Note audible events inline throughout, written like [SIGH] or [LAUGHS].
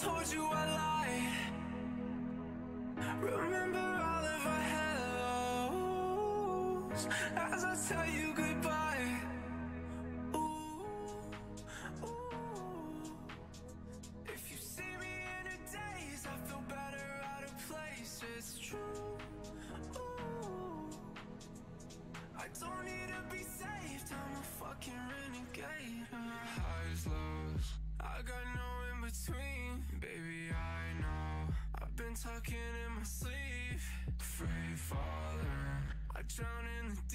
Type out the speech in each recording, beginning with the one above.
told you I lied Remember all of our hellos. As I tell you goodbye. talking in my sleep. Free falling. I drown in the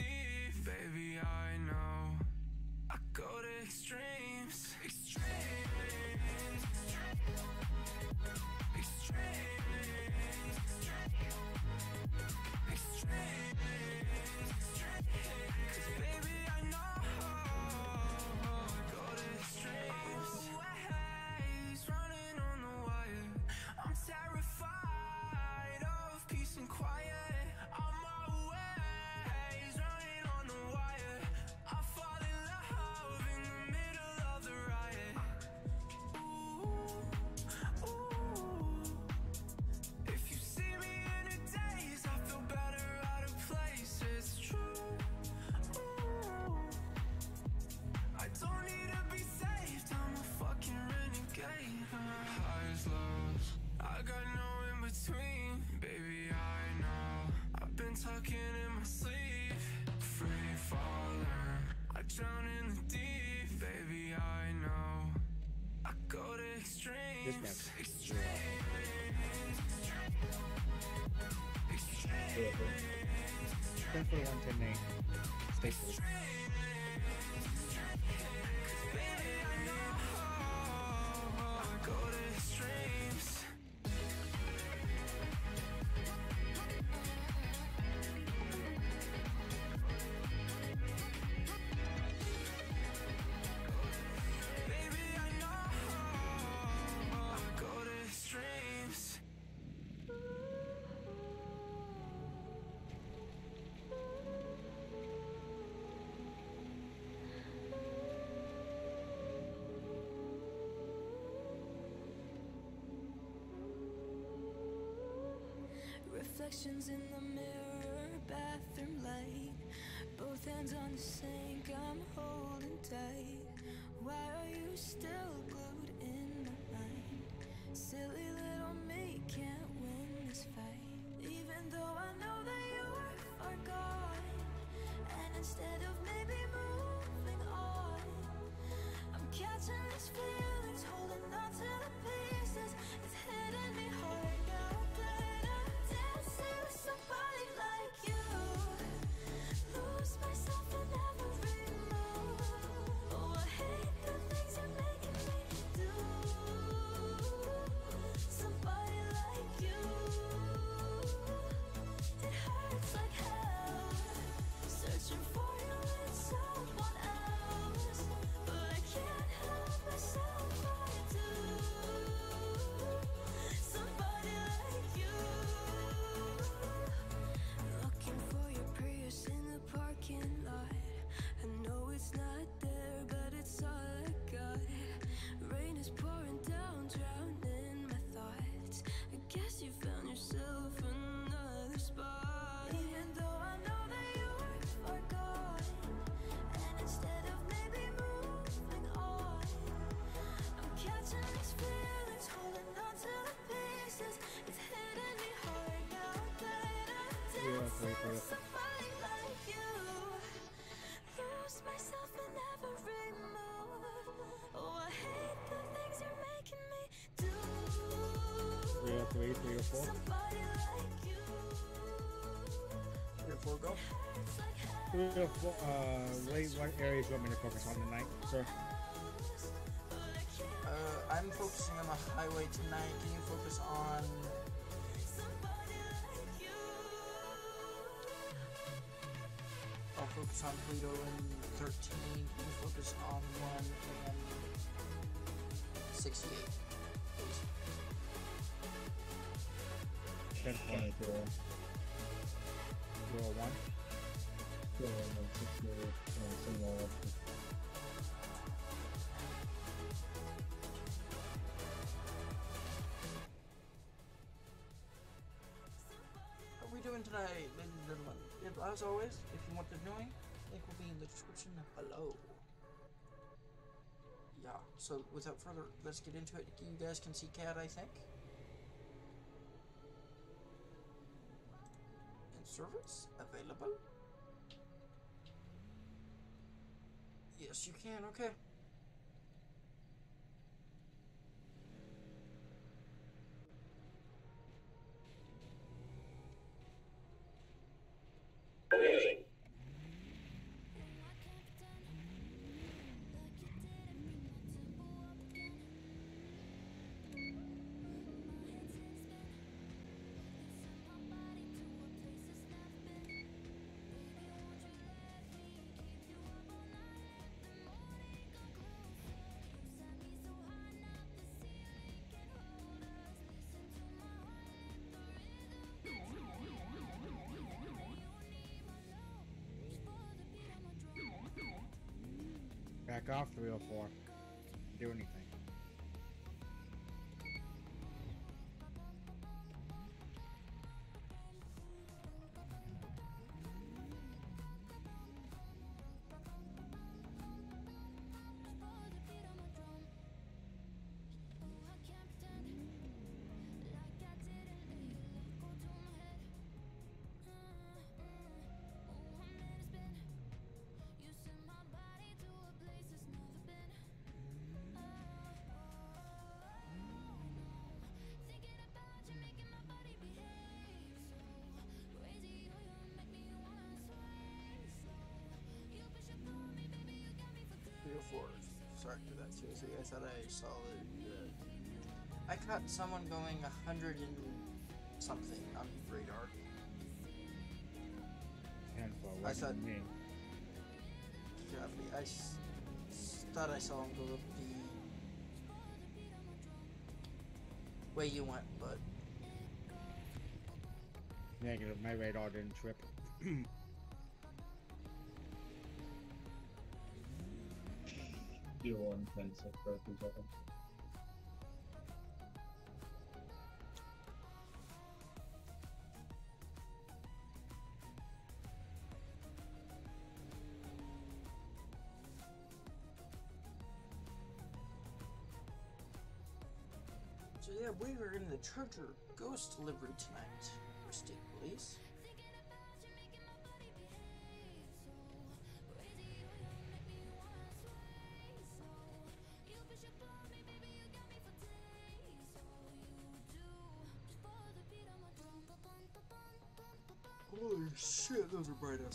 talking in my sleep. Free falling I drown in the deep. Baby, I know I go to extremes This next Extremes. Extreme. Extremes. Definitely on reflections in the it. Three oh, or oh, four. Three oh, four, go. Three or four, uh, late what areas you want me to focus on tonight, sir? Uh, I'm focusing on the highway tonight. Can you focus on on pluto and 13, Flip focus on 1, and 68. Ten point roll. One. Roll. What are we doing tonight, ladies and gentlemen? As always, if you want to join, in the description below. Yeah, so without further, let's get into it. You guys can see Cat, I think. In service, available. Yes, you can, okay. Off 304. Do anything. That. Seriously, I thought I saw it. Uh, I caught someone going a hundred and something on radar. Handful. I thought-. Gravity. I thought I saw him go up the way you went, but Negative. My radar didn't trip. [CLEARS THROAT] Each so yeah, we were in the Charger Ghost delivery tonight for State Police.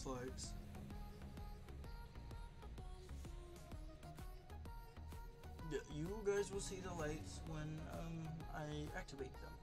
Lights. You guys will see the lights when um, I activate them.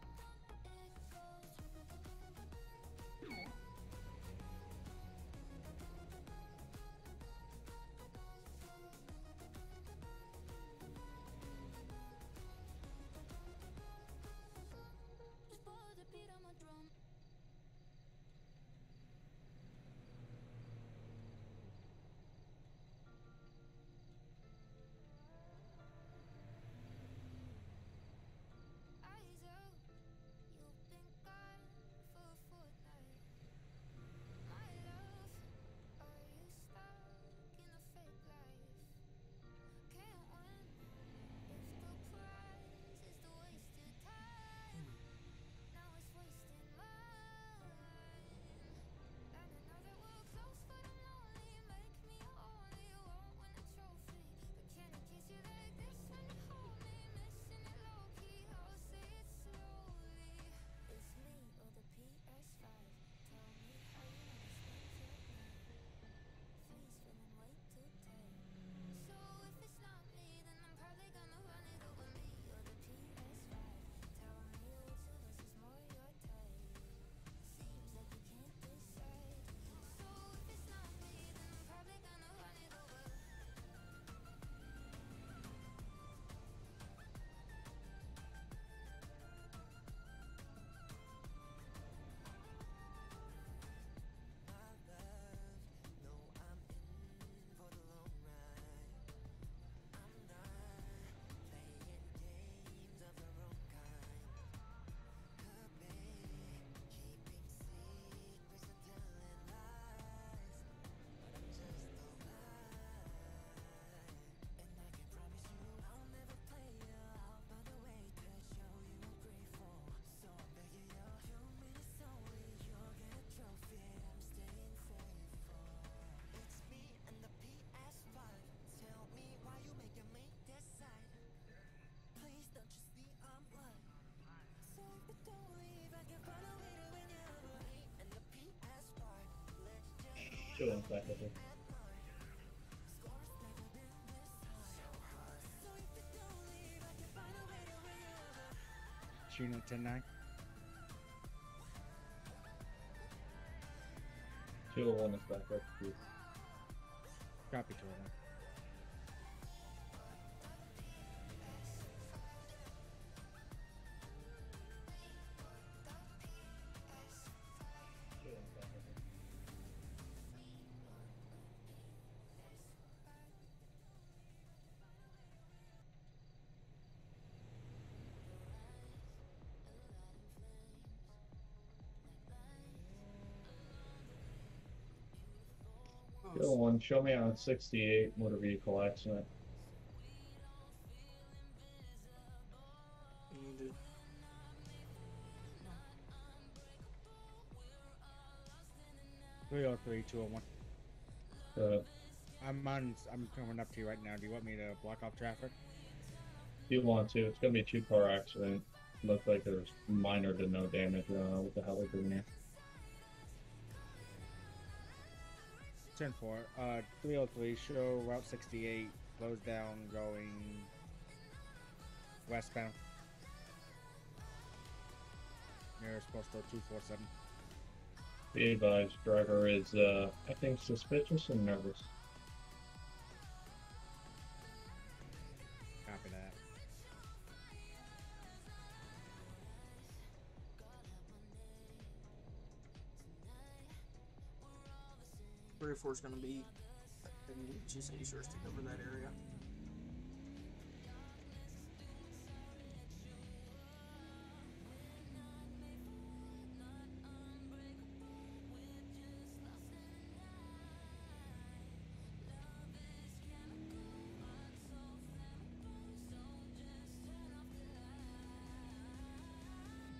Sure, one second. Shooting at 10 9. 201 is back up, please. Copy 201. One, show me on 68 motor vehicle accident. you need to- Three oh three two oh one. Uh, I'm on. I'm coming up to you right now. Do you want me to block off traffic? if you want to, it's gonna be a two car accident. Looks like there's minor to no damage. I don't know what the hell they're doing here. 10 4. Uh, 303. Show Route 68. Closed down. Going westbound. Nearest postal 247. Be advised, driver is uh, acting suspicious and nervous. Is be. Can get you sure to that area.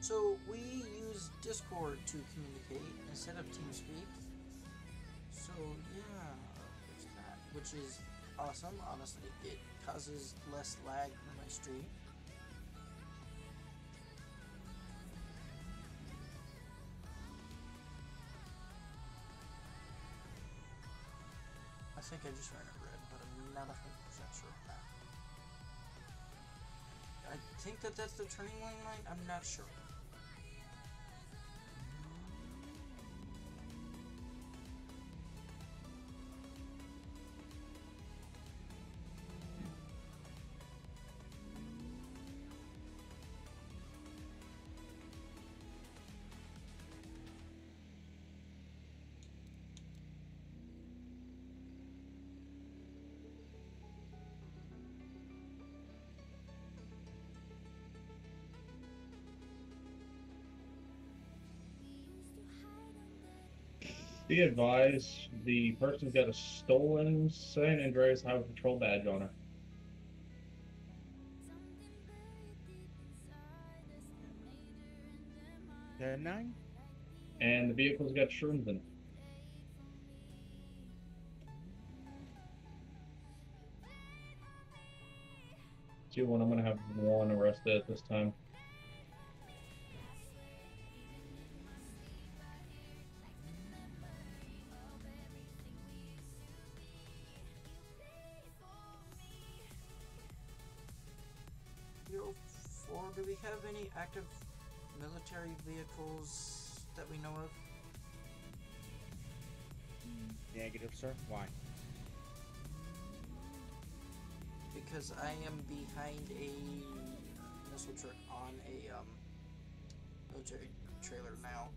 So we use Discord to communicate instead of TeamSpeak. So yeah, there's that, which is awesome. Honestly, it causes less lag in my stream. I think I just ran it red, but I'm not 100% sure. I think that that's the turning lane light. I'm not sure. Be advised, the person's got a stolen San Andreas Highway Patrol badge on her. Ten nine. And the vehicle's got shrooms in it. Two one, I'm gonna have one arrested at this time. Do we have any active military vehicles that we know of? Negative, sir. Why? Because I am behind a missile truck on a um, military trailer now.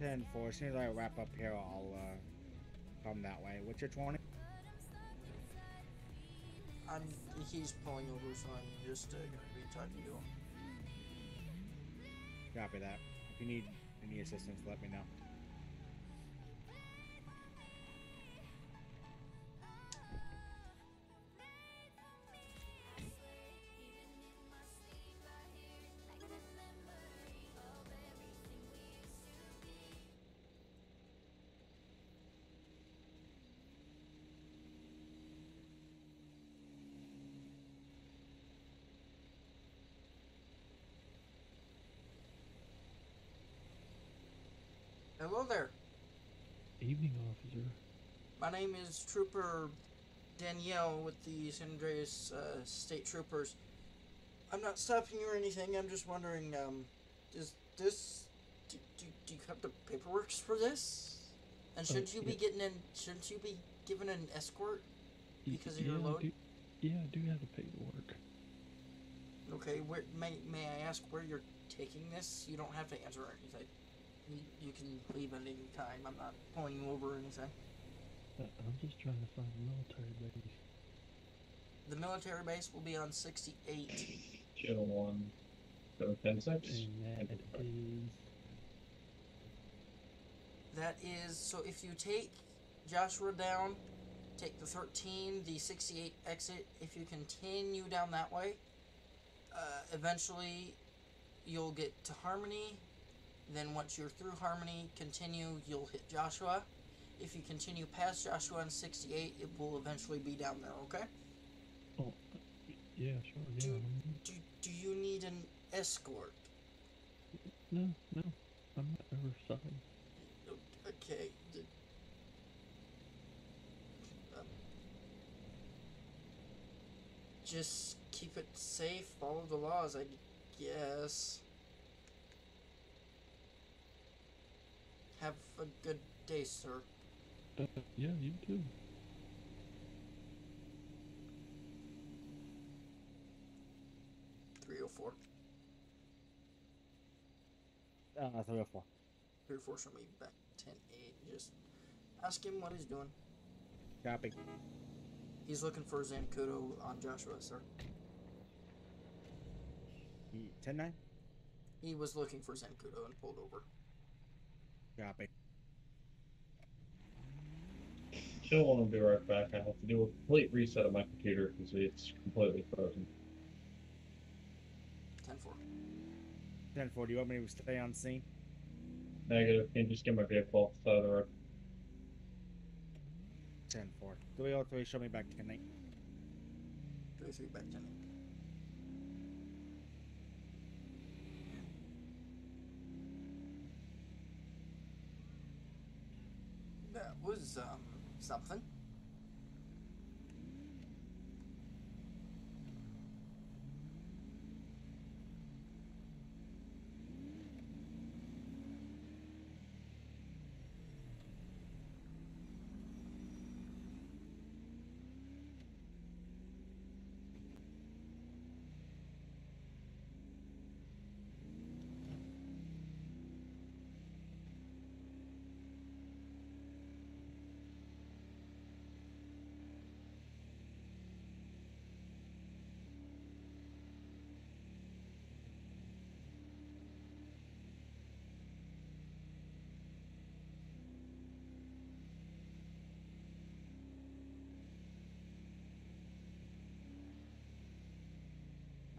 Ten four. As soon as I wrap up here, I'll uh, come that way. What's your twenty? I'm. He's pulling over, so I'm just uh, gonna be talking to him. Copy that. If you need any assistance, let me know. Hello there. Evening, officer. My name is Trooper Danielle with the San Andreas uh, State Troopers. I'm not stopping you or anything. I'm just wondering, um, is this? Do, do, do you have the paperwork for this? And Uh, should you be yeah. getting in? Shouldn't you be given an escort? Because of your yeah, I load? do- yeah, I do have the paperwork. Okay, where may may I ask where you're taking this? You don't have to answer anything. You, you can leave at any time. I'm not pulling you over or anything. Uh, I'm just trying to find a military base. The military base will be on 68. [COUGHS] Channel 1, go 10 6. And that is. That is so. If you take Joshua down, take the 13, the 68 exit. If you continue down that way, uh, eventually you'll get to Harmony. Then once you're through Harmony, continue. You'll hit Joshua. If you continue past Joshua and 68, it will eventually be down there. Okay. Oh, yeah, sure. Yeah. Do- Do Do you need an escort? No, no. I'm not oversized. Okay. um, Just keep it safe, follow the laws, I guess. Have a good day, sir. Uh, yeah, you too. Three oh four. Uh, 304. Three oh four show me back ten eight. Just ask him what he's doing. Copy. He's looking for Zancudo on Joshua, sir. 10 9? He was looking for Zancudo and pulled over. Copy. Chill 1 will be right back. I have to do a complete reset of my computer because it's completely frozen. Ten four. 10 4. Do you want me to stay on scene? Negative. Can you just get my vehicle off the side of the road? 10 4. 303, show me back 10 8. Three oh three back ten eight. That was um something.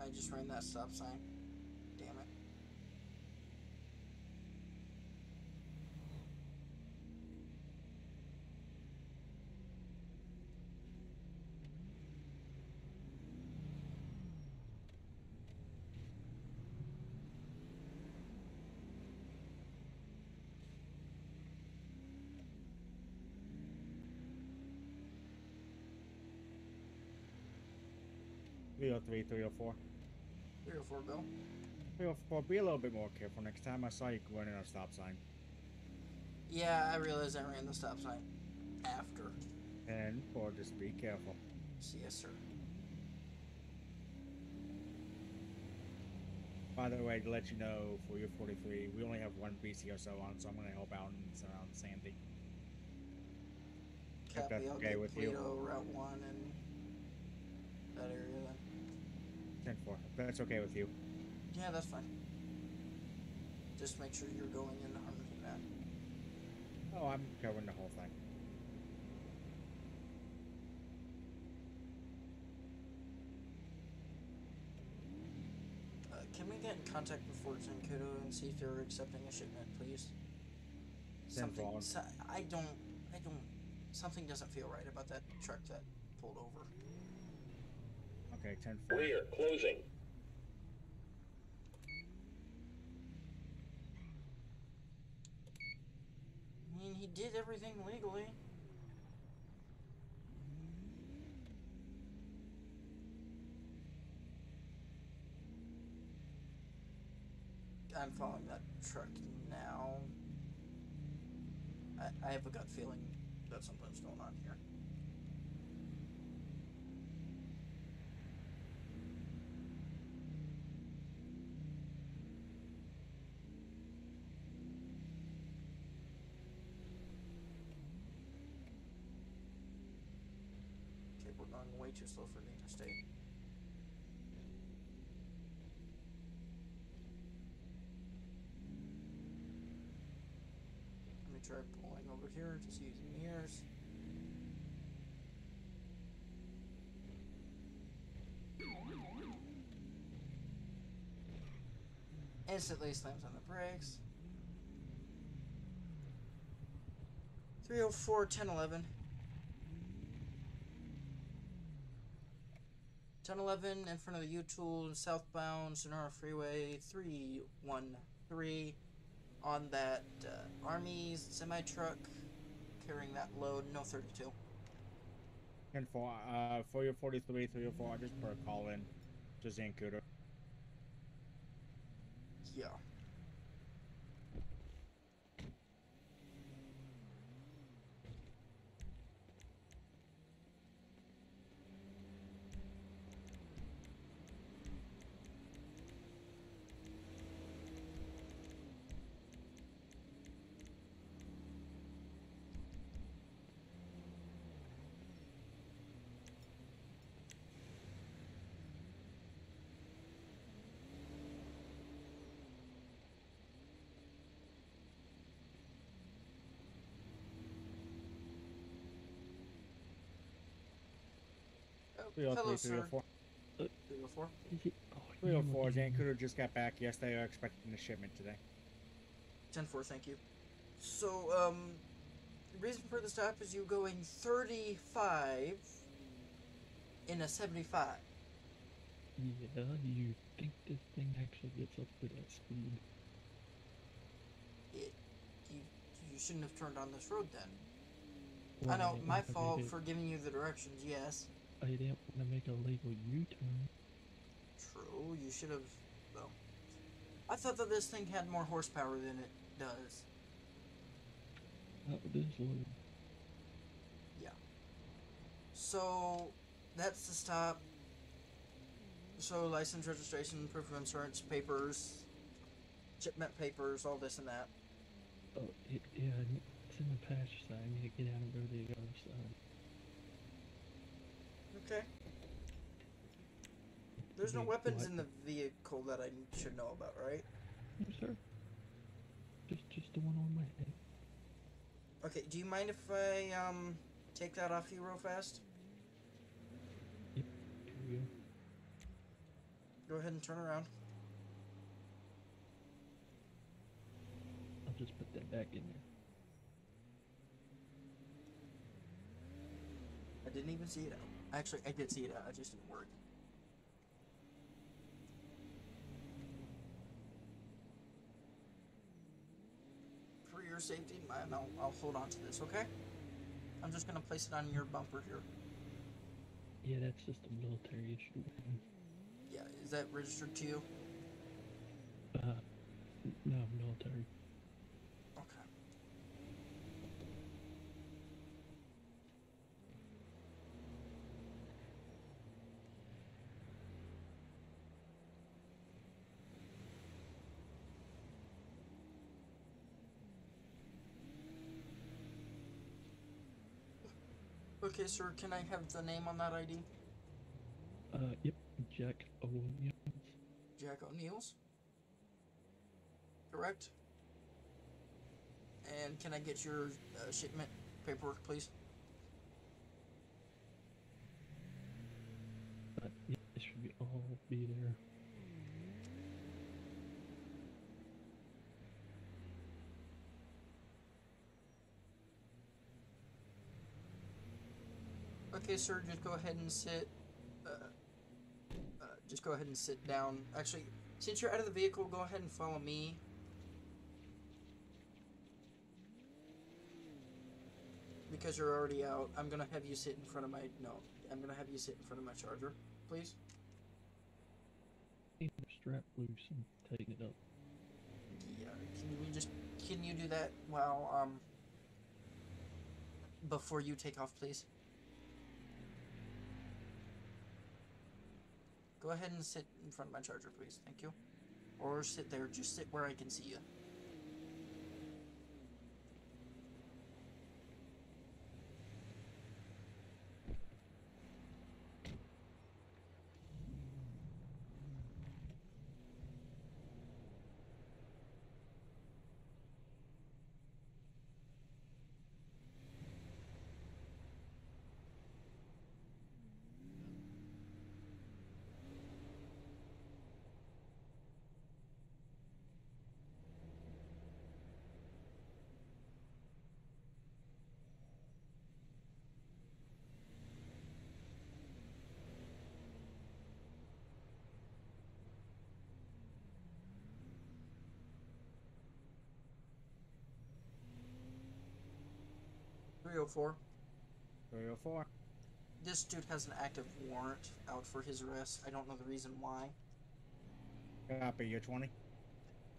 I just ran that stop sign. Damn it. Three oh three, three oh four. Three or four oh four. Be a little bit more careful next time. I saw you running a stop sign. Yeah, I realized I ran the stop sign after. And four, just be careful. Yes, sir. By the way, to let you know, for your 43, we only have one BC or so on, so I'm going to help out and surround Sandy. Copy. that's I'll okay get with you. Route One and that area then. 10 4. If that's okay with you. Yeah, that's fine. Just make sure you're going into Harmony now. Oh, I'm covering the whole thing. Uh, can we get in contact with Fort Zancudo and see if they're accepting a shipment, please? Something. So, I don't. I don't. Something doesn't feel right about that truck that pulled over. Okay, 10 4. We are closing. I mean he did everything legally. I'm following that truck now. I, I have a gut feeling that something's going on here. Try pulling over here, just using mirrors. Instantly slams on the brakes. 304 1011. 1011 in front of the U-Tool southbound Senora Freeway 313 on that uh, Army semi truck carrying that load, no 32. And for uh for your 43, 304, I just put a call in to Zancudo. Yeah. Oh, 303, hello, sir. 304. 304. Is it? Oh, 304, yeah, Zancudo just got back. Yes, they are expecting a shipment today. 10-4, thank you. So, um, the reason for the stop is you going 35 in a 75. Yeah, you think this thing actually gets up to that speed? It, you, you shouldn't have turned on this road then. I Well, know, my fault for giving you the directions, yes. I didn't to make a legal U-turn. True, you should have, though. I thought that this thing had more horsepower than it does. Oh, Not with this load. Yeah. So, that's the stop. So, license, registration, proof of insurance, papers, shipment papers, all this and that. Oh, it, yeah, it's in the pasture side. I need to get out and go to the other side. Okay. There's no Wait, weapons what? in the vehicle that I should know about, right? No, sir. Just, just the one on my head. Okay, do you mind if I, um, take that off you real fast? Here we go. Go ahead and turn around. I'll just put that back in there. I didn't even see it out. Actually, I did see it out. I just didn't work. Your safety, man, I'll, I'll hold on to this, okay? I'm just gonna place it on your bumper here. Yeah, that's just a military issue. Yeah, is that registered to you? Uh, no, military. Okay. Okay, sir, can I have the name on that ID? Uh, yep, Jack O'Neill. Jack O'Neill's. Correct? And can I get your uh, shipment paperwork, please? Uh, yeah, it should be all be there. Okay, sir, just go ahead and sit. Uh, uh, just go ahead and sit down. Actually, since you're out of the vehicle, go ahead and follow me. because you're already out, I'm gonna have you sit in front of my no. I'm gonna have you sit in front of my charger, please. Strap loose and tighten it up. Yeah. Can we just can you do that while um before you take off, please? Go ahead and sit in front of my charger, please. Thank you. Or sit there. Just sit where I can see you. 304. 304. This dude has an active warrant out for his arrest. I don't know the reason why. Copy, your 20.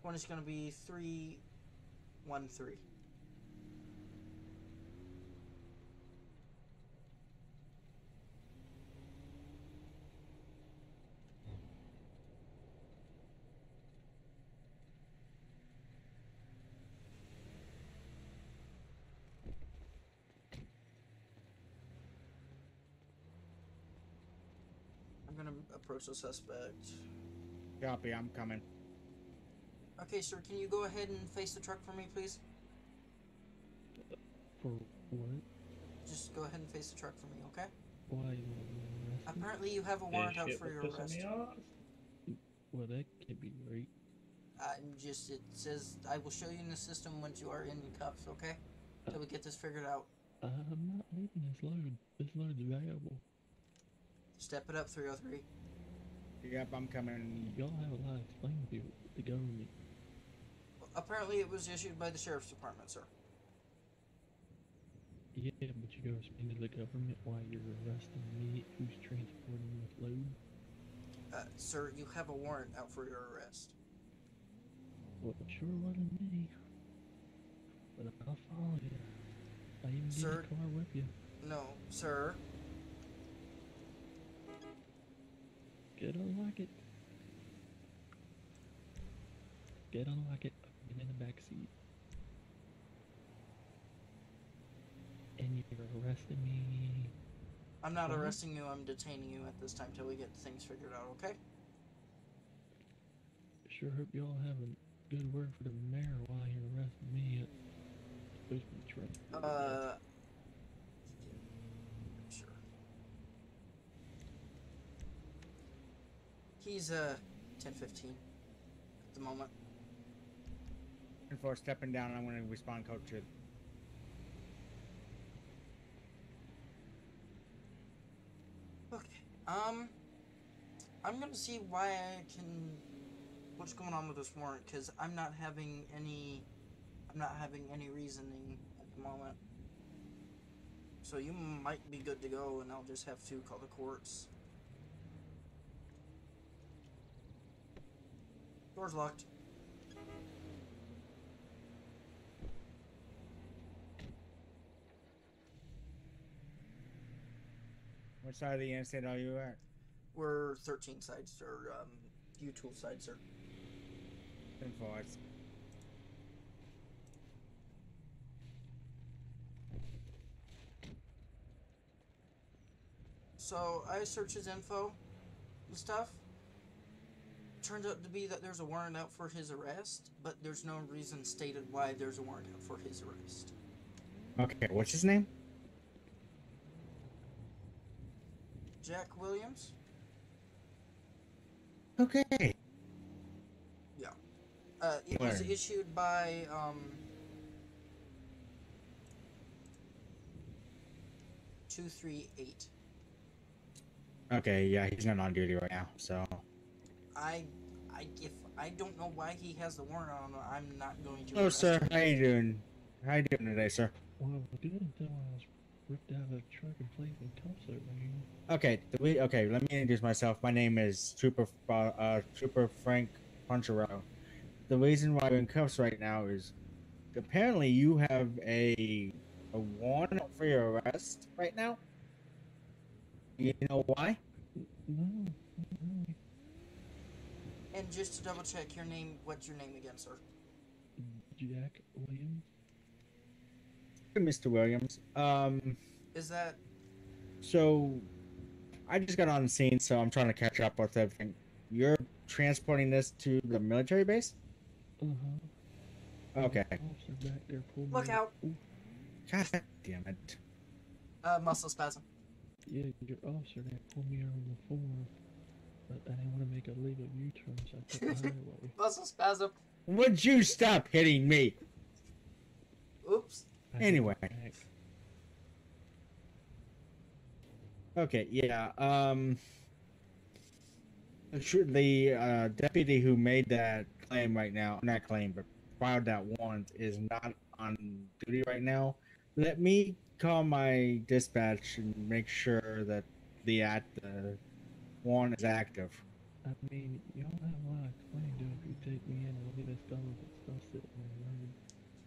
20 is going to be 313. Approach the suspect. Copy, I'm coming. Okay, sir, can you go ahead and face the truck for me, please? For what? Just go ahead and face the truck for me, okay? Why you want me arrested? Apparently, you have a warrant out for your arrest. Well, that can't be right. I'm just, it says, I will show you in the system once you are in the cuffs, okay? Till we get this figured out. Uh, I'm not leaving this load. This load's valuable. Step it up, 303. Yep, I'm coming. Y'all have a lot of explaining to the government. Apparently, it was issued by the sheriff's department, sir. Yeah, but you go explain to the government why you're arresting me who's transporting this load. Uh, sir, you have a warrant out for your arrest. Well, it sure wasn't me. But I'll follow you. I even get in Sir? the car with you. No, sir. Get unlock it. Get unlock it. Get in the back seat. And you're arresting me. I'm not Mhm. arresting you, I'm detaining you at this time till we get things figured out, okay? Sure hope y'all have a good word for the mayor while you're arresting me. It's supposed to be Uh. Sure. He's, uh, 1015 at the moment. And for stepping down, I'm going to respond code 2. Okay. Um, I'm gonna see why I can. What's going on with this warrant? Because I'm not having any. I'm not having any reasoning at the moment. So you might be good to go, and I'll just have to call the courts. Door's locked. Which side of the interstate are you at? We're 13 sides, or um, U-tool side, sir. 10 4. So I search his info and stuff. Turns out to be that there's a warrant out for his arrest, but there's no reason stated why there's a warrant out for his arrest. Okay, what's his name? Jack Williams? Okay. Yeah. Uh, it was issued by, um. Two three eight. Okay, yeah, he's not on duty right now, so. I, I if I don't know why he has the warrant on, I'm not going to. Hello, sir. him. How you doing? How you doing today, sir? Well, good until I was ripped out of a truck and placed in cuffs over. Okay, the we okay. Let me introduce myself. My name is Trooper uh, uh, Trooper Frank Ponchero. The reason why we're in cuffs right now is apparently you have a a warrant for your arrest right now. You know why? No, not really. And just to double check your name, what's your name again, sir? Jack Williams. Mr. Williams. Um, Is that so I just got on the scene, so I'm trying to catch up with everything. You're transporting this to the military base? Uh huh. Okay. There look out? Ooh, God damn it. Uh, muscle spasm. yeah, your officer that pulled me over before, but I didn't want to make a legal U-turn, so I took the highway. [LAUGHS] Muscle spasm. Would you stop hitting me? Oops. I hit Anyway. back. Okay, yeah. Um, the the uh, deputy who made that claim right now, not claim, but filed that warrant, is not on duty right now. Let me call my dispatch and make sure that the at the warrant is active. I mean, y'all have a lot of claim to if you take me in and look at this stuff with stuff sitting on the road.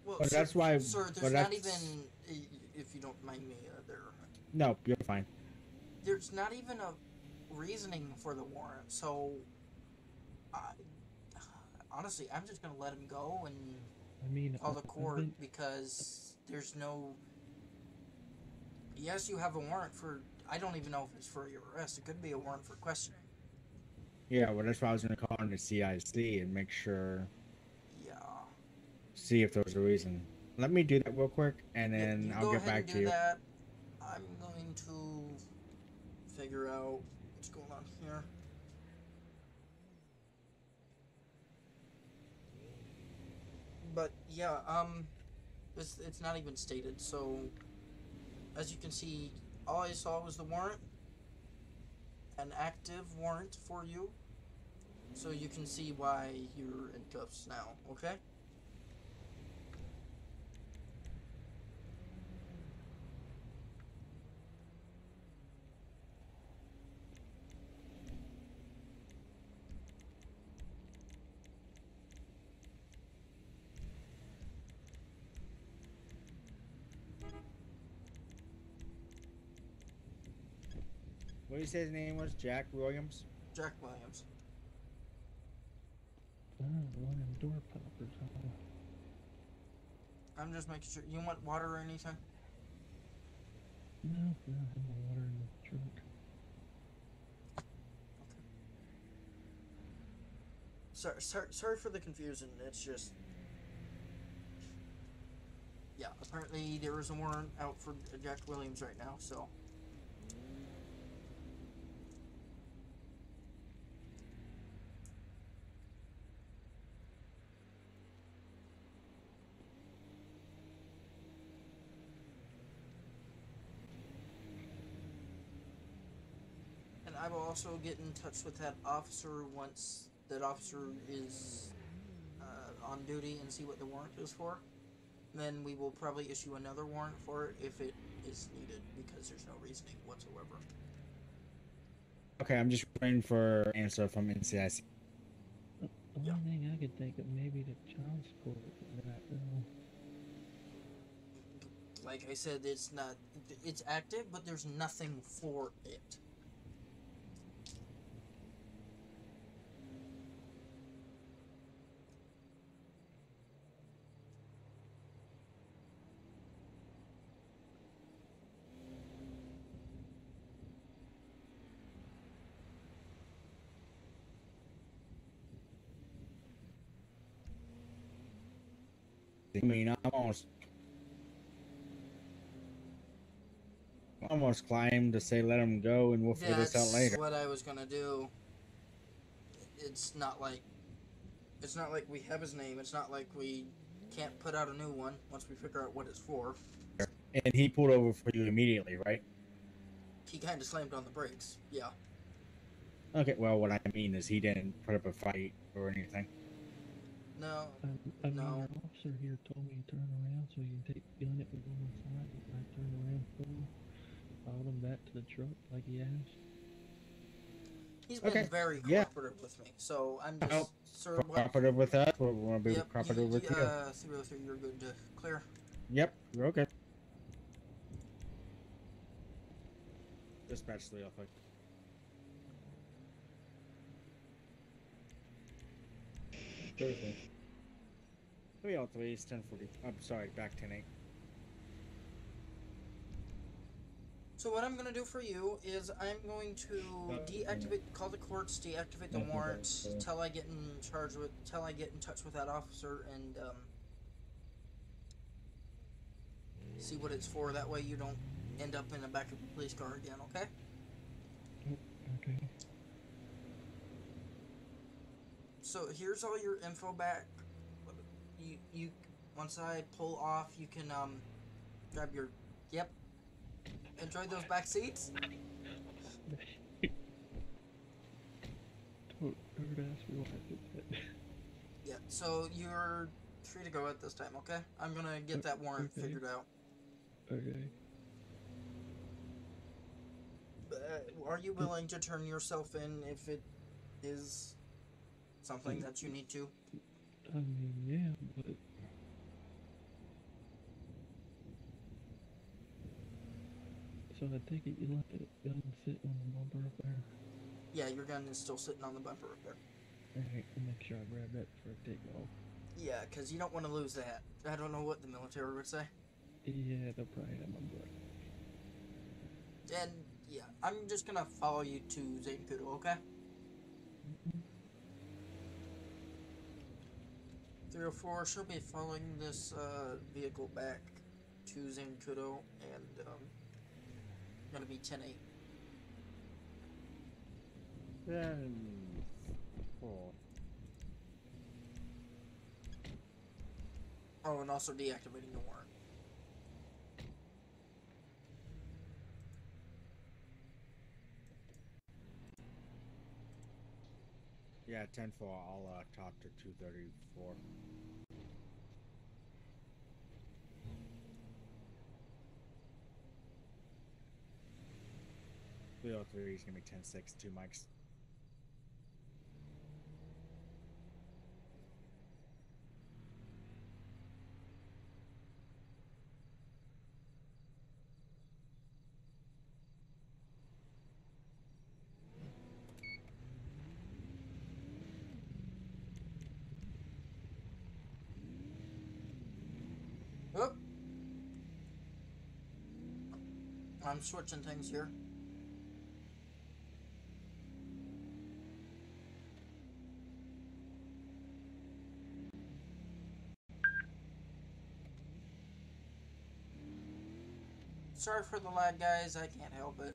Well, But sir, that's why- Sir, but there's not that's- even, i- if you don't mind me, uh, there. No, you're fine. There's not even a reasoning for the warrant, so. I, honestly, I'm just gonna let him go and I mean, call I- the I've court been- because there's no. Yes, you have a warrant for. I don't even know if it's for your arrest. It could be a warrant for questioning. Yeah, well, that's why I was gonna call in the CIC and make sure, Yeah. see if there was a reason. Let me do that real quick, and then you I'll get back and to do you. That. I'm going to figure out what's going on here. But yeah, um, it's it's not even stated. So, as you can see, all I saw was the warrant, an active warrant for you. So you can see why you're in cuffs now. Okay. What did you say his name was? Jack Williams. Jack Williams. I'm just making sure. You want water or anything? No, no, I have my water in the truck. Sorry, sorry, sorry for the confusion. It's just. Yeah, apparently there is a warrant out for Jack Williams right now, so. Also get in touch with that officer once that officer is uh, on duty and see what the warrant is for. Then we will probably issue another warrant for it if it is needed because there's no reasoning whatsoever. Okay, I'm just waiting for answer from NCIC. The Yeah. only thing I could think of maybe the child support that though. Like I said, it's not it's active, but there's nothing for it. I mean, I'm almost, almost climbed to say let him go, and we'll figure That's this out later. what I was gonna do. It's not like it's not like we have his name. It's not like we can't put out a new one once we figure out what it's for. And he pulled over for you immediately, right? He kind of slammed on the brakes. Yeah. Okay. Well, what I mean is he didn't put up a fight or anything. No, I, I No. your officer here told me to turn around so you can take the gun it was on the side. I turned around for him, followed him back to the truck like he asked. he's been Okay, very yeah. with me. So I'm just, Oh, sir. What? Cooperative with us. We want to be Yep, cooperative with you. Uh, 303, you're good to clear. Yep, you're okay. Dispatch 305. Sure thing. 303 is 1040. I'm sorry, back 10 So what I'm gonna do for you is I'm going to deactivate, call the courts, deactivate the warrants, okay. till I get in charge with, till I get in touch with that officer and um, see what it's for. That way you don't end up in the back of a police car again. Okay? Okay. So here's all your info back. You you once I pull off, you can um grab your yep. Enjoy those back seats. Don't ever ask me why I did that. Yeah. So you're free to go at this time. Okay? I'm gonna get that warrant Okay. figured out. Okay. Uh, are you willing to turn yourself in if it is something that you need to? I mean, yeah, but. So I take it you left it gun sit on the bumper up there. Yeah, your gun is still sitting on the bumper up there. Alright, I'll make sure I grab that before I take off. Yeah, because you don't want to lose that. I don't know what the military would say. Yeah, they'll probably have my blood. And yeah, I'm just gonna follow you to Zancudo, okay? 304, she'll be following this uh, vehicle back to Zancudo and um, gonna be 10 8. Then. Four. Oh, and also deactivating the warrant. Yeah, 10 4. I'll uh, talk to 234. Three oh three is gonna be ten six two mics. Oh. I'm switching things here. Sorry for the lag, guys. I can't help it.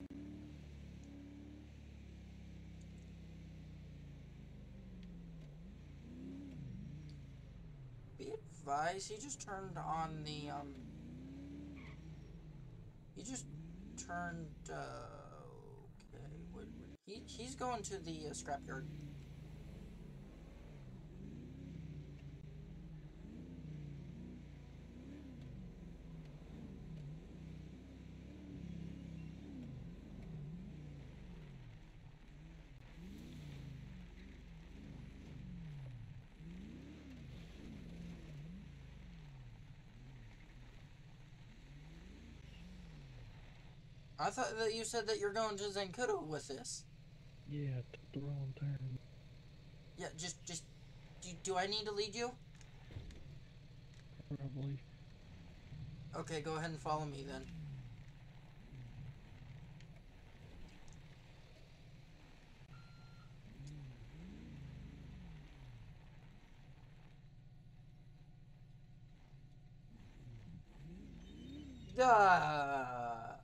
Be advised, he just turned on the, um... He just turned, uh... Okay. He, he's going to the uh, scrapyard. I thought that you said that you're going to Zancudo with this. Yeah, I took the wrong turn. Yeah, just, just, do, do I need to lead you? Probably. Okay, go ahead and follow me then. Ah.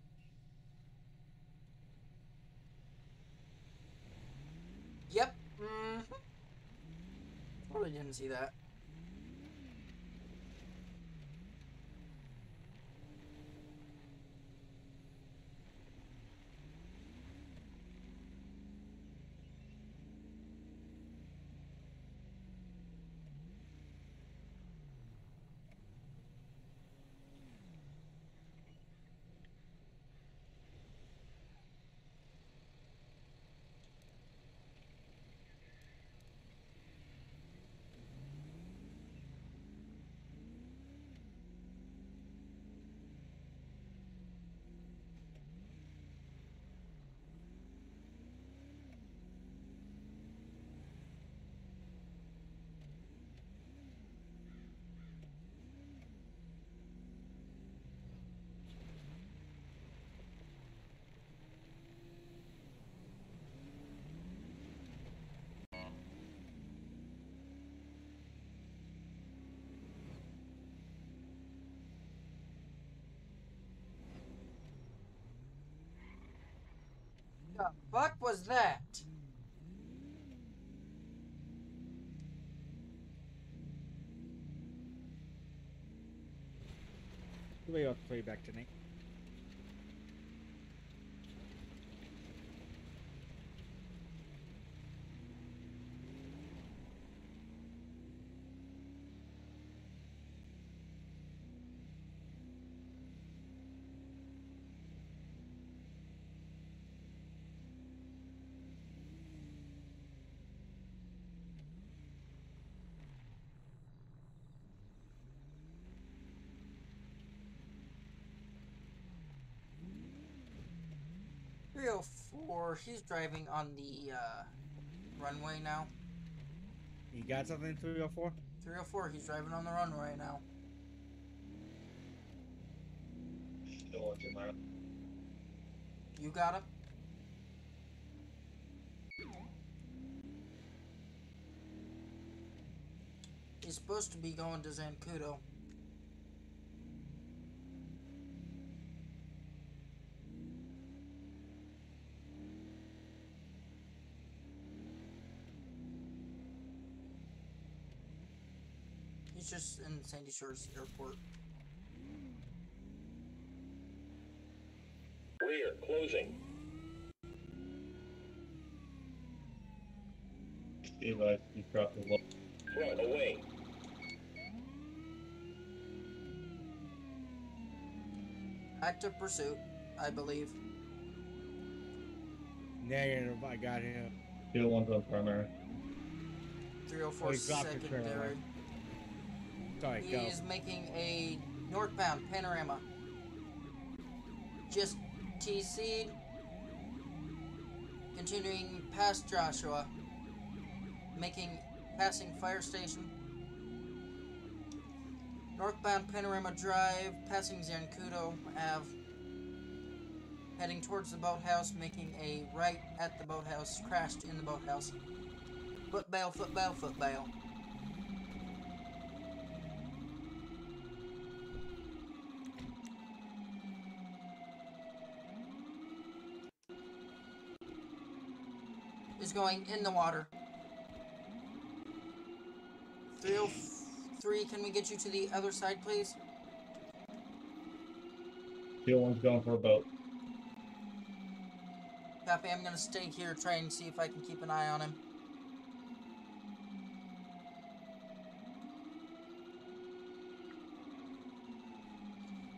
Yep. Mm-hmm. Probably didn't see that. The fuck was that? Three or three back to Nick. Three oh four. He's driving on the uh, runway now. You got something? Three or four? Three oh four. He's driving on the runway now. Still wants in there. You got him. He's supposed to be going to Zancudo. He's just in Sandy Shores Airport. We are closing. Eli, you dropped the low. Front away. Active pursuit, I believe. Negative. I got him. Still one's on primary. 304 Oh, oh the trailer, secondary. He go. is making a northbound panorama. Just TC'd. Continuing past Joshua. Making passing fire station. Northbound Panorama Drive, passing Zancudo Ave. Heading towards the boathouse, making a right at the boathouse, crashed in the boathouse. Foot bail, foot bail, foot bail. Going in the water. 303, can we get you to the other side, please? Still one's going for a boat. Copy, I'm gonna stay here, try and see if I can keep an eye on him.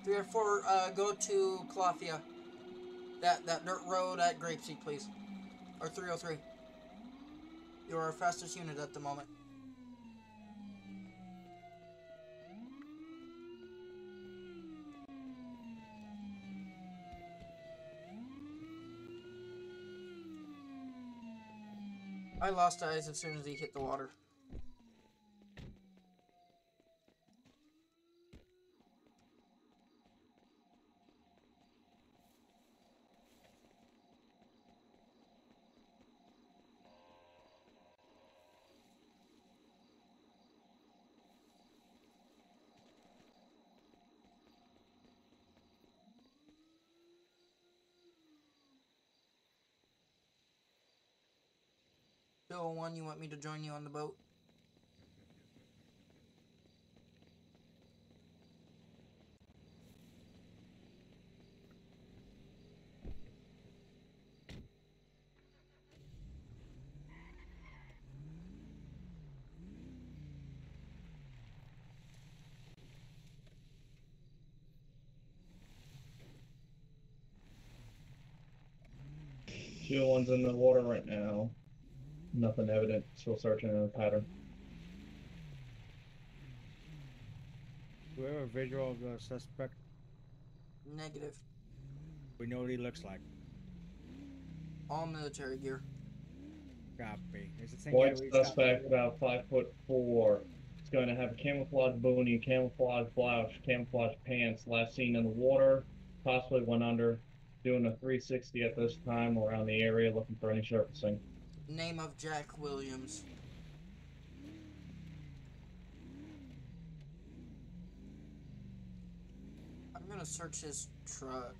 Three or four, uh, go to Calafia. That that dirt road at Grapeseed, please. Or 303. You're our fastest unit at the moment. I lost eyes as soon as he hit the water. Bill oh one, you want me to join you on the boat? Still one's in the water right now. Nothing evident. Still searching in a pattern. Do we have a visual of the suspect? Negative. We know what he looks like. All military gear. Copy. Is the same White suspect, about five foot four. It's going to have a camouflage boonie, camouflage blouse, camouflage pants. Last seen in the water, possibly went under. Doing a 360 at this time around the area, looking for any surfacing. Name of Jack Williams. I'm gonna search his truck.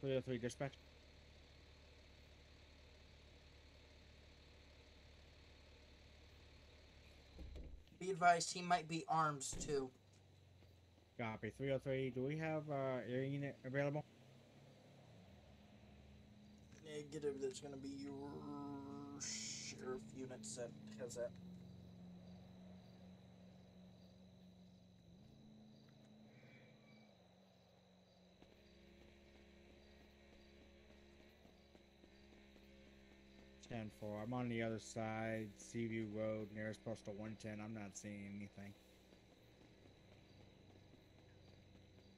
303 dispatch. Be advised, he might be armed too. Copy. 303. Do we have uh, air unit available? Negative. That's gonna be your sheriff unit set. How's that? Ten four. I'm on the other side, Seaview Road, nearest postal 110. I'm not seeing anything.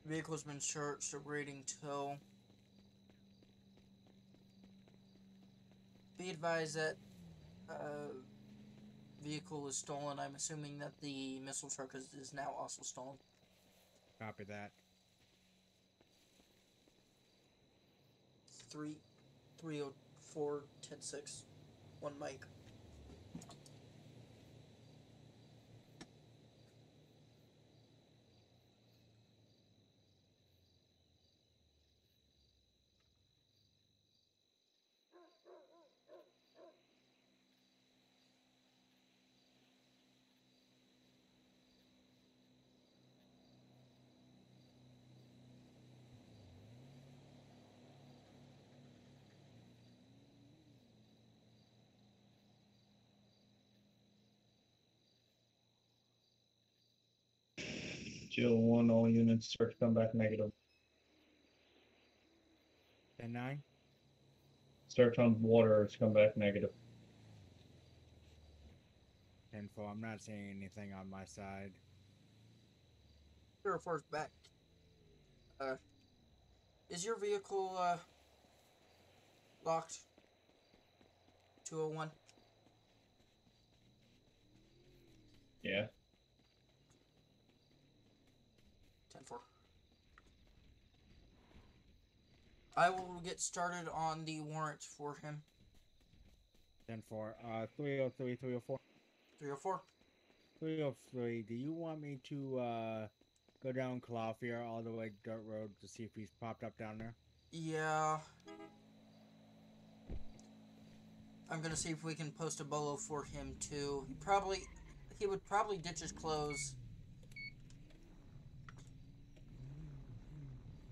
Vehicle's been searched. Rating tow. Be advised that uh, vehicle is stolen. I'm assuming that the missile truck is, is now also stolen. Copy that. Three, three oh four ten six, one Mike. Jill one, all units start to come back negative. 10 9. Search on water has come back negative. 10 4. I'm not seeing anything on my side. Zero four's back. Uh, is your vehicle uh locked? Two oh one. Yeah. Ten four. I will get started on the warrant for him. 10 4. Uh, 303 304. Three oh four. 303. Do you want me to uh, go down Calafia all the way to Dirt Road to see if he's popped up down there? Yeah. I'm gonna see if we can post a bolo for him too. He probably he would probably ditch his clothes.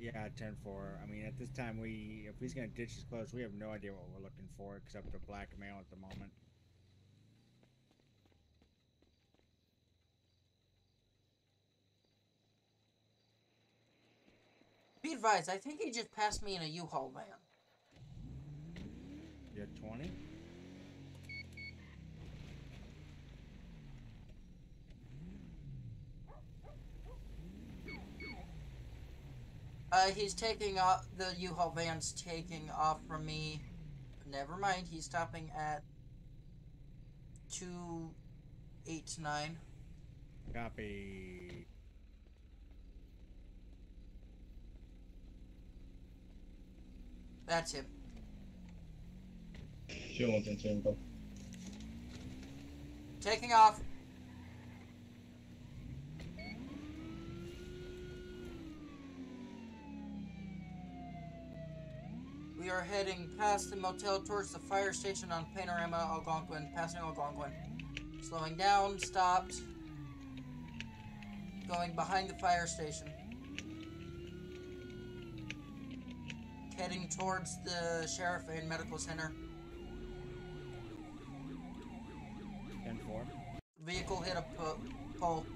Yeah, 10 4. I mean, at this time, we if he's going to ditch his clothes, we have no idea what we're looking for except the blackmail at the moment. Be advised, I think he just passed me in a U-Haul van. You had 20? Uh, he's taking off. The U-Haul van's taking off from me. Never mind. He's stopping at two eight nine. Copy. That's him. Jill one's in Simba. Taking off. We are heading past the motel towards the fire station on Panorama Algonquin, passing Algonquin. Slowing down, stopped. Going behind the fire station. Heading towards the sheriff and medical center. 10 4. Vehicle hit a po- pole.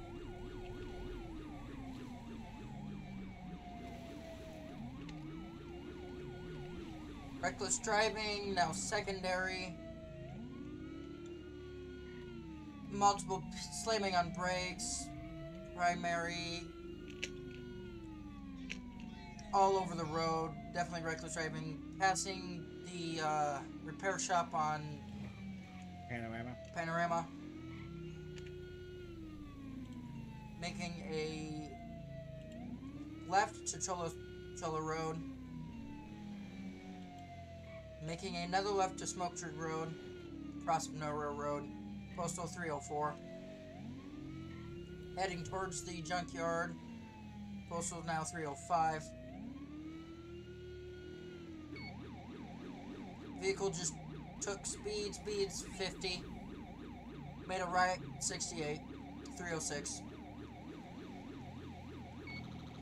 Reckless driving, now secondary. Multiple slamming on brakes. Primary. All over the road. Definitely reckless driving. Passing the uh, repair shop on Panorama. Panorama. Making a left to Cholo, Cholo Road. Making another left to Smoke Tree Road, Prospero Road, Postal 304. Heading towards the junkyard, Postal now 305. Vehicle just took speed, speeds 50. Made a right, 68. 306.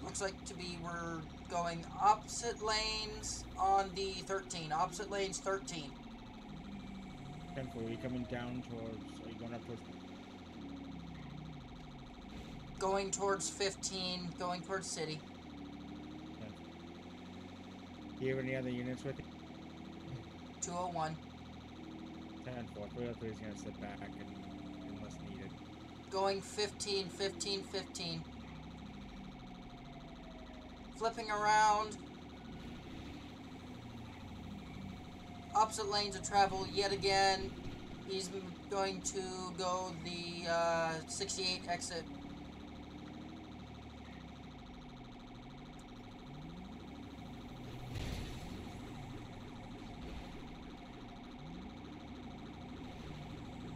Looks like to be we're going opposite lanes on the 13. Opposite lanes 13. 10 4, are you coming down towards, are you going up towards, Going towards 15, going towards city. do you have any other units with you? 201. 10 4, 303 is going to sit back and, unless needed. Going 15, 15, 15. Flipping around. Opposite lanes of travel yet again. He's going to go the uh, 68 exit.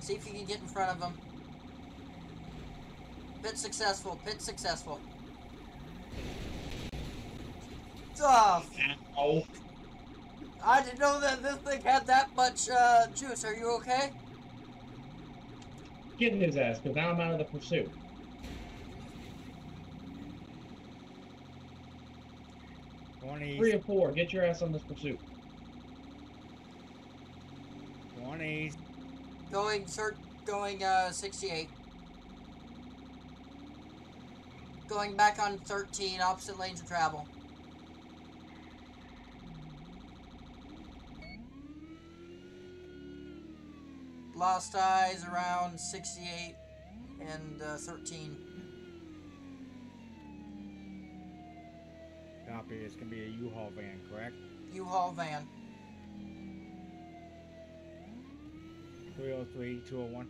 See if you can get in front of him. Pit successful. Pit successful. Oh, Ow. I didn't know that this thing had that much uh, juice. Are you okay? Get his ass, because now I'm out of the pursuit. Twenty, Three and four, get your ass on this pursuit. twenty, Going third, going uh 68. Going back on 13, opposite lanes of travel. Lost eyes around 68 and uh, 13. copy, it's going to be a U-Haul van, correct? U-Haul van. 303, 201.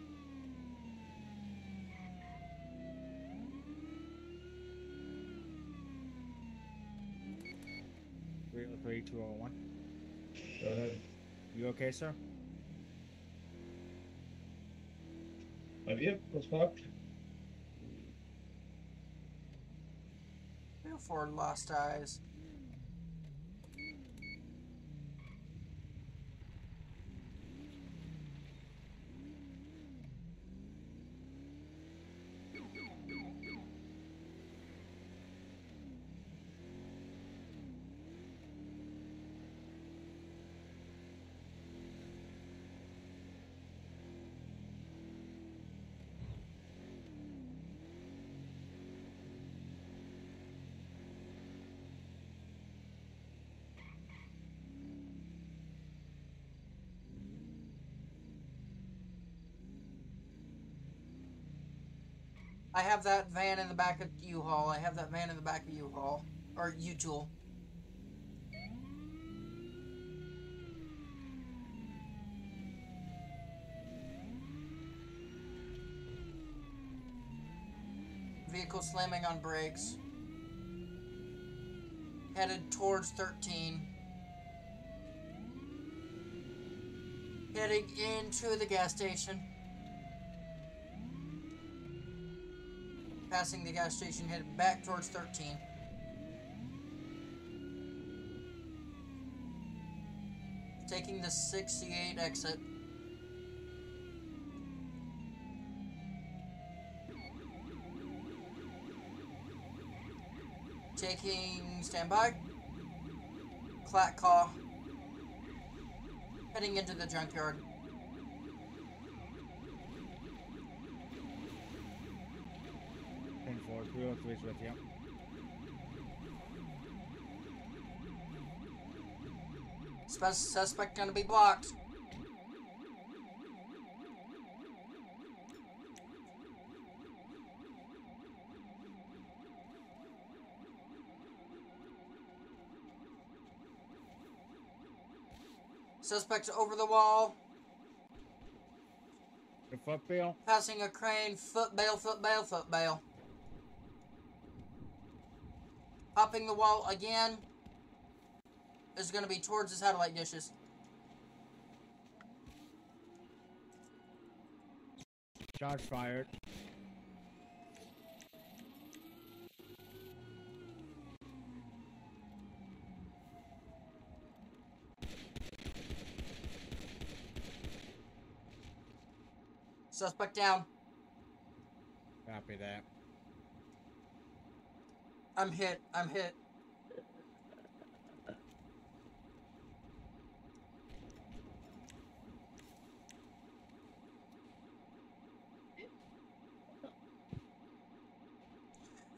Three oh three two oh one. Go ahead. You okay, sir? My vehicle's fucked. Wheel for lost eyes. I have that van in the back of U-Haul. I have that van in the back of U-Haul. Or U-Tool. Vehicle slamming on brakes. Headed towards 13. Heading into the gas station. Passing the gas station, headed back towards 13. Taking the 68 exit. Taking standby. Clat call. Heading into the junkyard. Ten four, three three is with you. Spe- suspect gonna be blocked. Suspect over the wall, The foot bail. passing a crane, foot bail, foot bail, foot bail. Upping the wall again is going to be towards the satellite dishes. Shot fired. Suspect down. Copy that. I'm hit. I'm hit.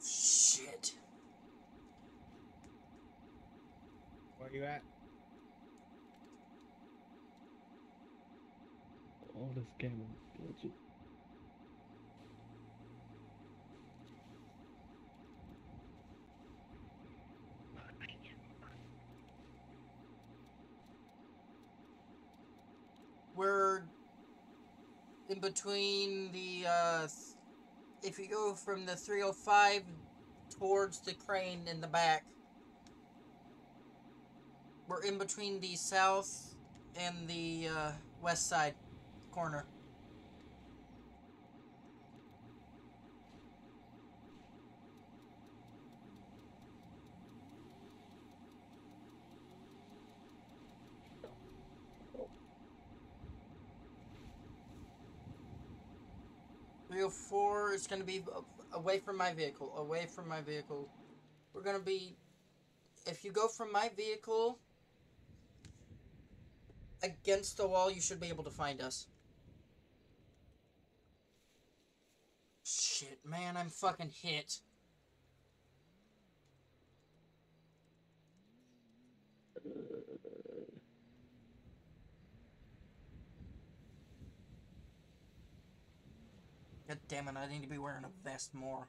Shit. Where you at? All this camera glitchy. We're in between the, uh, if you go from the 305 towards the crane in the back, we're in between the south and the uh, west side corner. Oh four is gonna be uh, away from my vehicle. Away from my vehicle. We're gonna be. If you go from my vehicle against the wall, you should be able to find us. Shit, man, I'm fucking hit. God damn it, I need to be wearing a vest more.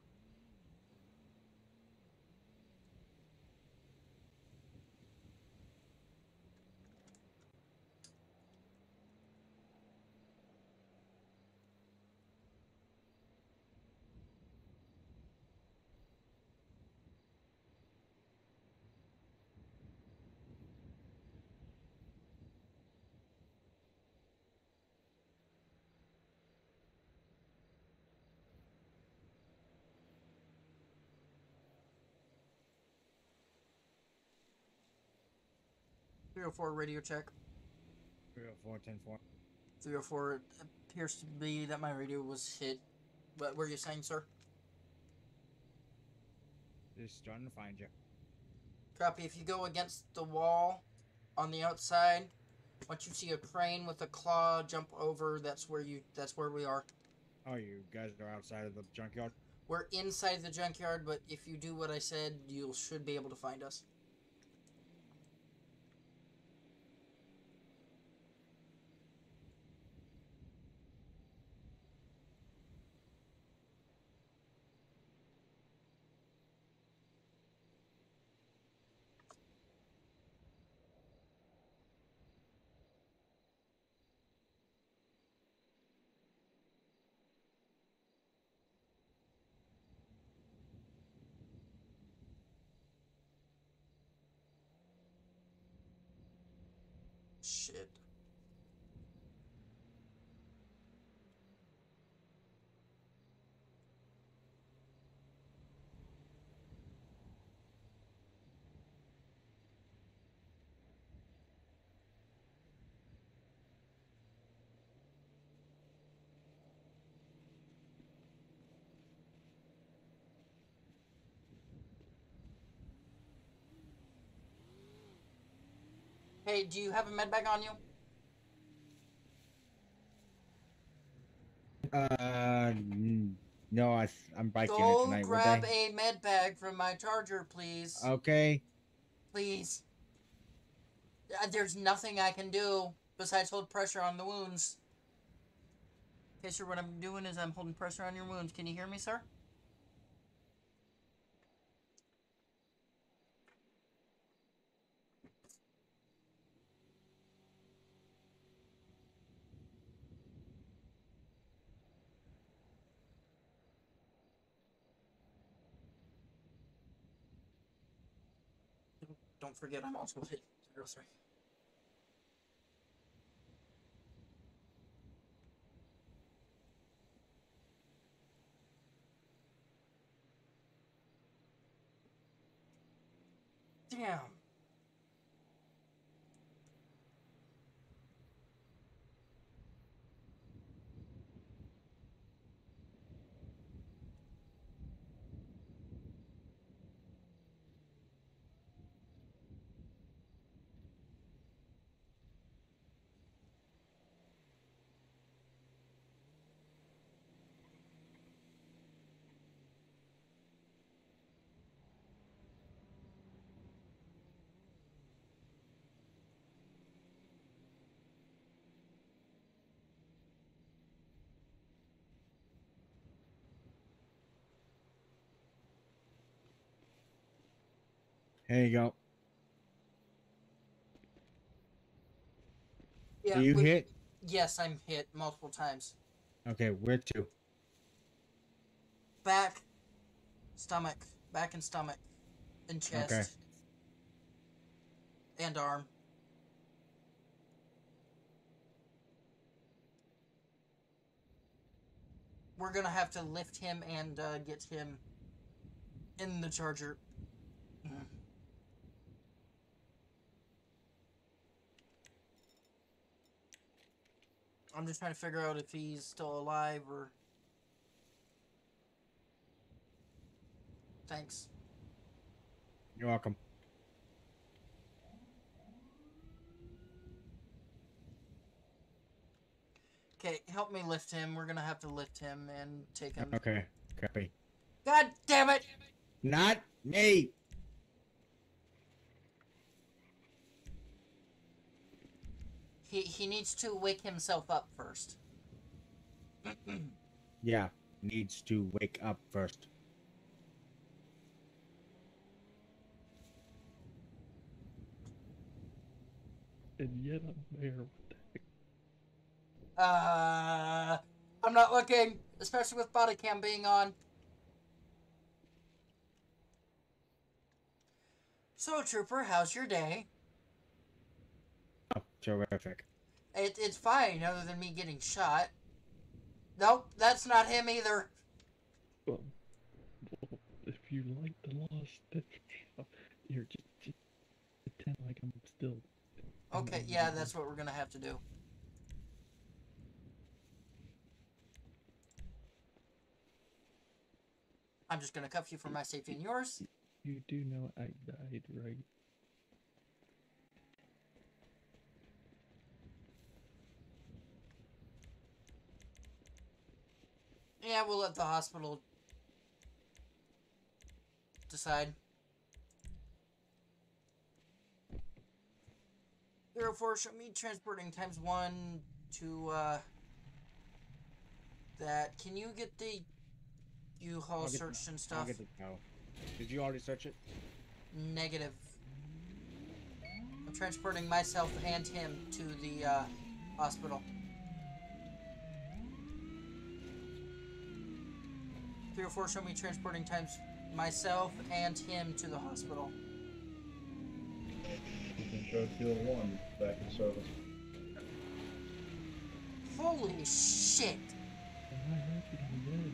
Three oh four radio check. 304 10 4. 304 it appears to be that my radio was hit. What were you saying, sir? Just trying to find you. Copy. If you go against the wall on the outside, once you see a crane with a claw jump over, that's where you. That's where we are. Oh, you guys are outside of the junkyard? We're inside the junkyard, but if you do what I said, you should be able to find us. Shit. Hey, do you have a med bag on you? Uh, no, I I'm biking it Go tonight. would grab a med bag from my charger, please. Okay. Please. Uh, There's nothing I can do besides hold pressure on the wounds. Okay, sir, what I'm doing is I'm holding pressure on your wounds. Can you hear me, sir? Don't forget, I'm also hit. Zero three. Damn. There you go. Yeah, Do you we- hit? Yes, I'm hit multiple times. Okay, where to? Back, stomach, back and stomach, and chest, Okay. and arm. We're gonna have to lift him and uh, get him in the charger. I'm just trying to figure out if he's still alive or. Thanks. You're welcome. Okay, help me lift him. We're gonna have to lift him and take him. Okay, copy. God damn it! Not me. He he needs to wake himself up first. [CLEARS THROAT] Yeah, needs to wake up first. And yet I'm there. What the heck? Uh, I'm not looking, especially with body cam being on. So, Trooper, how's your day? Terrific. It, it's fine, other than me getting shot. Nope, that's not him either. Well, well, if you like the lost, then you're just, just pretend like I'm still. Okay, yeah, that's what we're gonna have to do. I'm just gonna cuff you for my safety and yours. You do know I died, right? Yeah, we'll let the hospital decide. Zero four, show me transporting times one to uh that. Can you get the U-Haul searched and I'll stuff? the no. Did you already search it? Negative. I'm transporting myself and him to the uh, hospital. Three or four show me transporting times myself and him to the hospital. You can show Fuel 1 back in service. Holy shit! Am I happy I'm dead?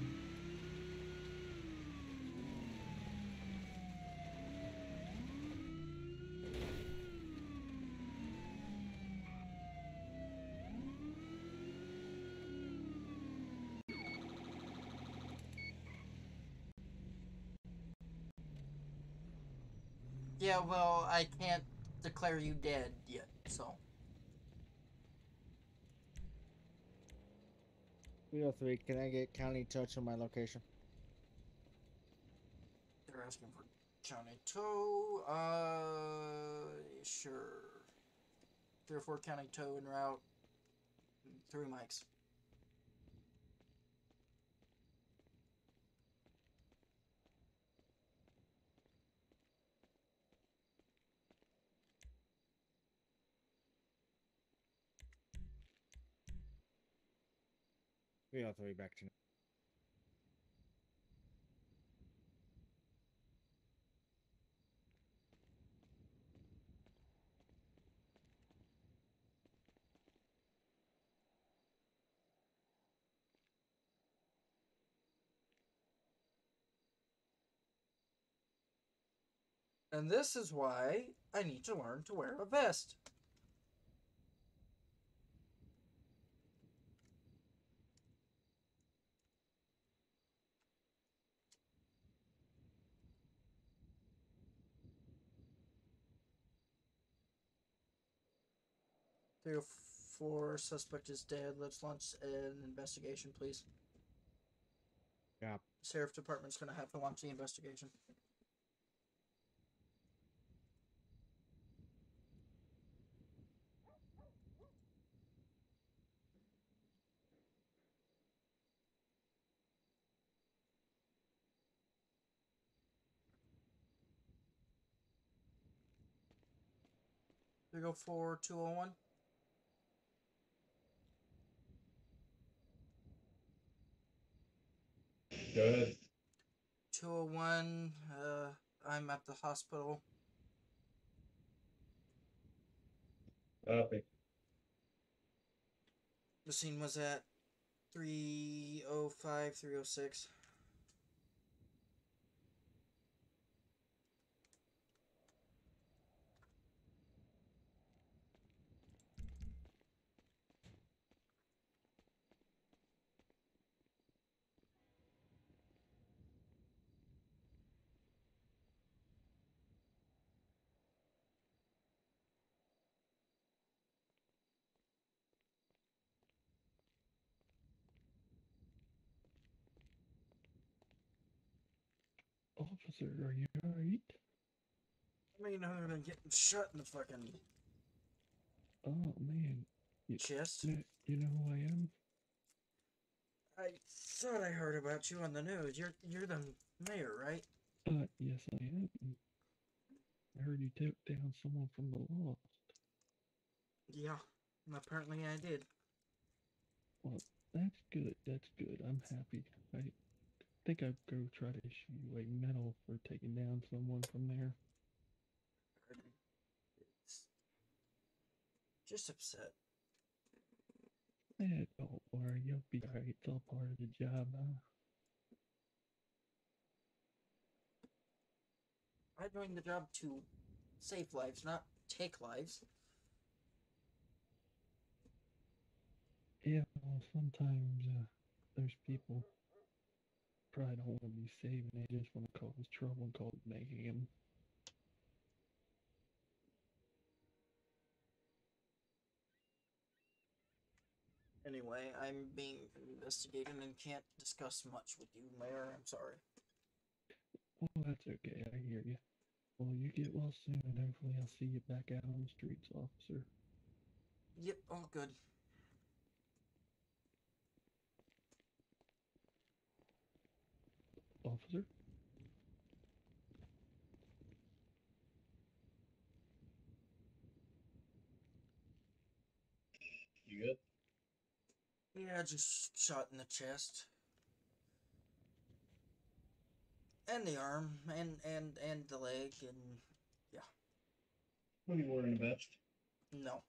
Yeah, well, I can't declare you dead yet, so. three. can I get county touch on my location? They're asking for County Tow. Uh, sure. Three or four County Tow en route. Three mics. Three oh three back to And this is why I need to learn to wear a vest. Three or four suspect is dead. Let's launch an investigation, please. Yeah. Sheriff Department's gonna have to launch the investigation. Go for 201. Go ahead. 201. Uh, I'm at the hospital. Copy. The scene was at 305, 306. Officer, are you alright? I mean, other than getting shot in the fucking Oh man, chest. you, you know who I am? I thought I heard about you on the news. You're you're the mayor, right? Uh, yes I am. I heard you took down someone from the lost. Yeah. Apparently I did. Well, that's good. That's good. I'm happy. I think I'd go try to issue a medal for taking down someone from there. It's just upset. Eh, don't worry, you'll be alright. It's all part of the job, huh? I joined the job to save lives, not take lives. Yeah, well, sometimes uh, there's people probably don't want to be saving. They just want to cause trouble and cause mayhem. Anyway, I'm being investigated and can't discuss much with you, Mayor. I'm sorry. Well, that's okay. I hear you. Well, you get well soon, and hopefully I'll see you back out on the streets, officer. Yep, all good. Officer? You good? Yeah, just shot in the chest. And the arm, and, and, and the leg, and yeah. What are you wearing a vest? no.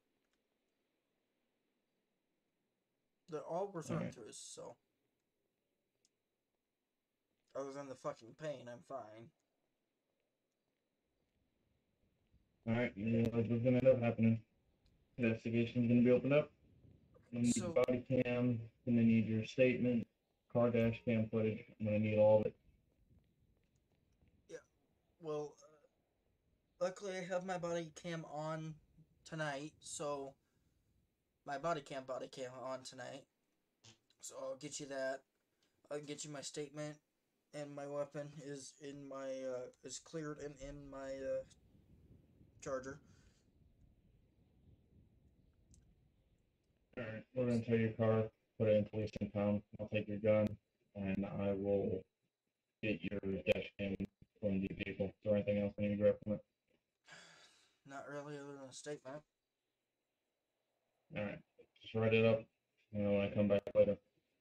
The all we're thrown Alright. through is so. Other than the fucking pain, I'm fine. Alright, yeah, what's gonna end up happening? Investigation's gonna be opened up. Gonna need So- body cam, gonna need your statement, car dash cam footage, I'm gonna need all of it. Yeah, well, uh, luckily I have my body cam on tonight, so my body cam body cam on tonight. So I'll get you that. I'll get you my statement, and my weapon is in my uh, is cleared and in my uh, charger. Alright, we're gonna tow your car, put it in police impound, I'll take your gun, and I will get your dash cam from the vehicle. Is there anything else I need to grab from it? Not really, other than a statement. Alright, just write it up, and then when I come back later,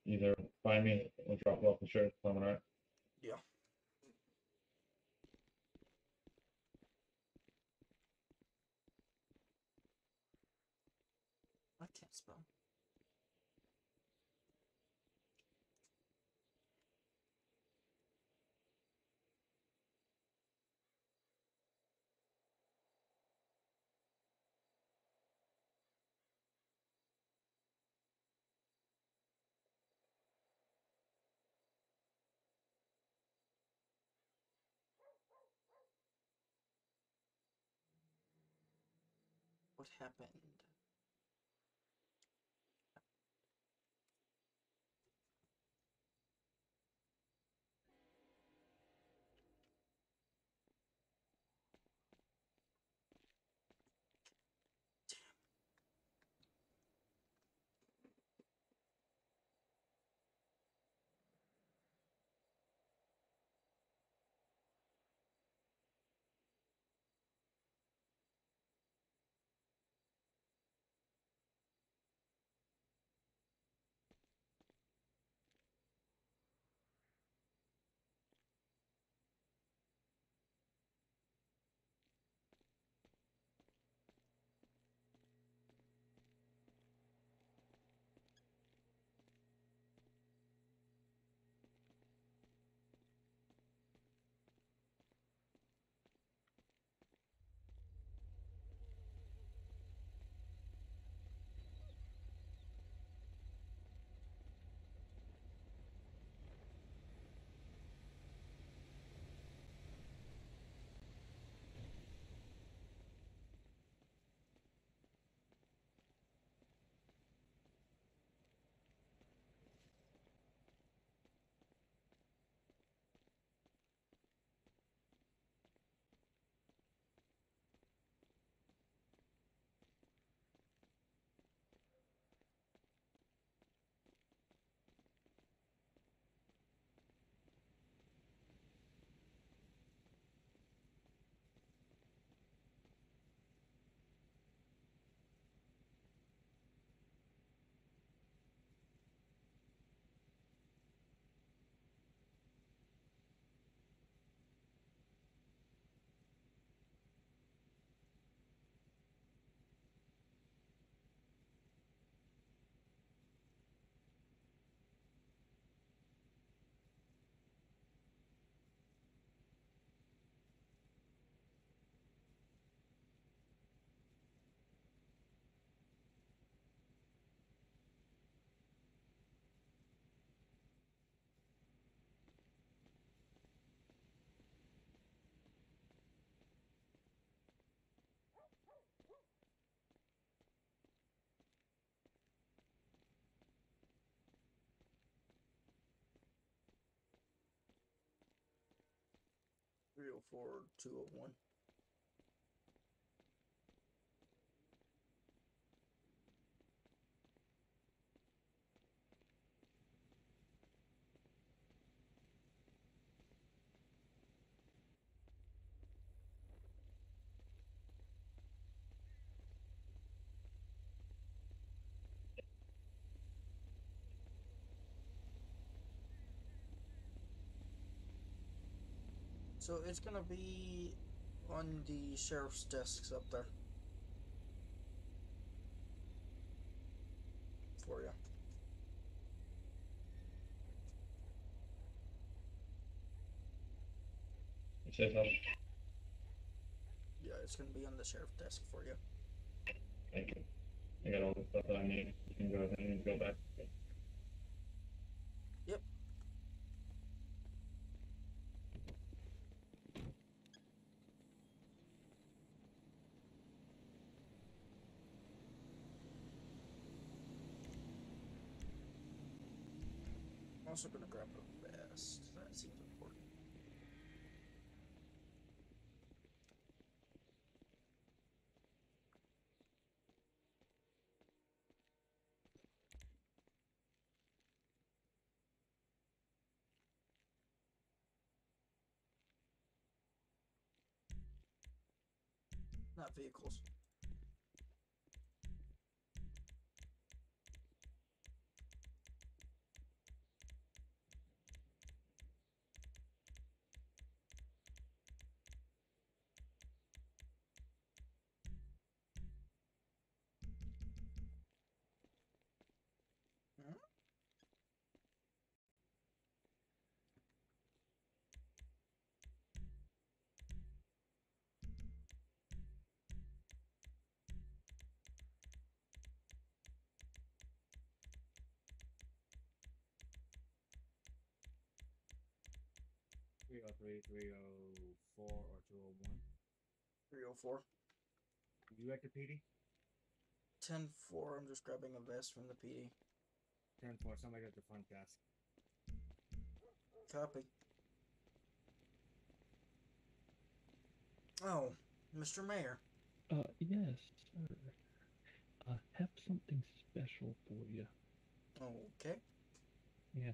either find me or drop it off the sheriff's department, alright? Yeah. I can't spell. What happened? 304, So it's gonna be on the sheriff's desks up there for you. It says Yeah, it's gonna be on the sheriff's desk for you. Thank you. I got all the stuff that I need. You can go ahead and go back. Also gonna grab a vest. That seems important. Not vehicles. 303, 304, or 201? 304. You at the PD? 10 4. I'm just grabbing a vest from the PD. 10 4. Somebody got the front desk. Copy. Oh, Mr. Mayor. Uh, yes, sir. I have something special for you. Okay. Yeah.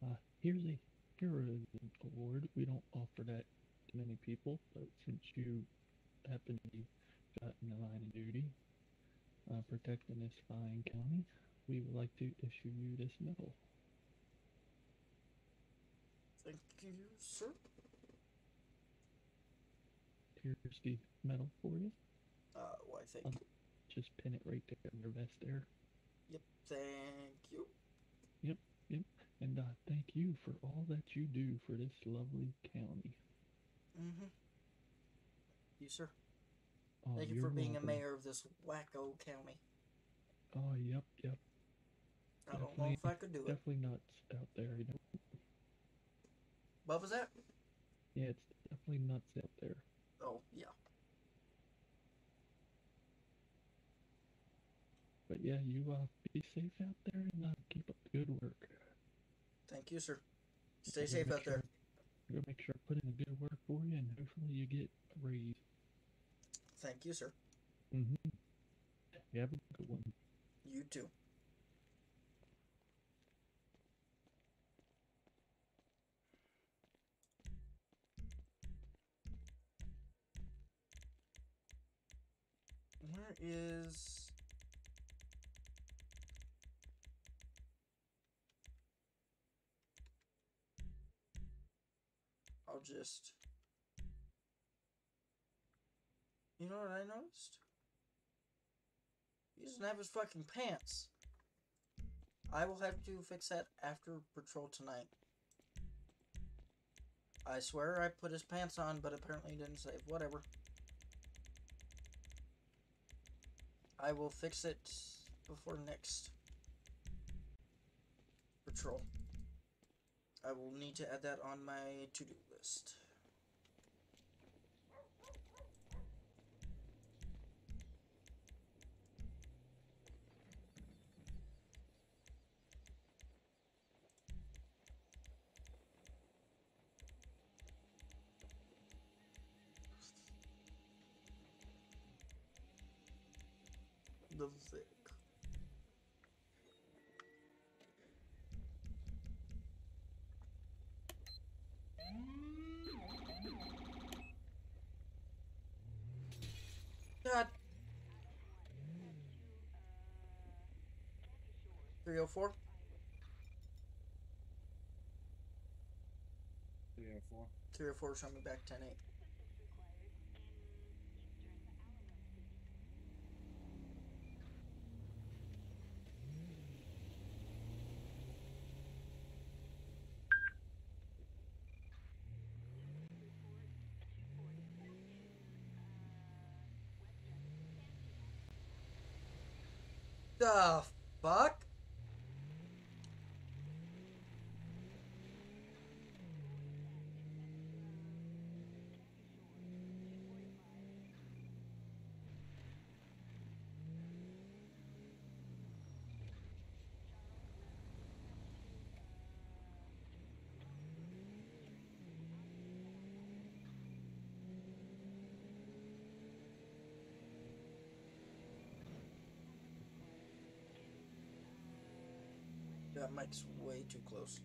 Uh, here's a heroes award. We don't offer that to many people, but since you happen to be got in the line of duty, uh, protecting this fine county, we would like to issue you this medal. Thank you, sir. Here's the medal for you. Uh, why, thank Um, you. Just pin it right there on your vest there. Yep, thank you. And I thank you for all that you do for this lovely county. Mm-hmm. You, sir. Oh, Thank you for being a mayor of this wacko county. Oh, yep, yep. I don't know if I could do it. Definitely nuts out there. You know? What was that? Yeah, it's definitely nuts out there. Oh, yeah. But yeah, you uh, be safe out there and uh, keep up the good work. Thank you, sir. Stay safe out there. sure- I'm gonna make sure I put in a good work for you, and hopefully you get a raise. Thank you, sir. Mm-hmm. You have a good one. You too. Where is I'll just You know what I noticed? He doesn't have his fucking pants. I will have to fix that after patrol tonight. I swear I put his pants on, but apparently didn't save. Whatever. I will fix it before next patrol. I will need to add that on my to-do list. the Vic. God. 304? Three or four. 304 showing me back 10 8. The fuck? That mic's way too close.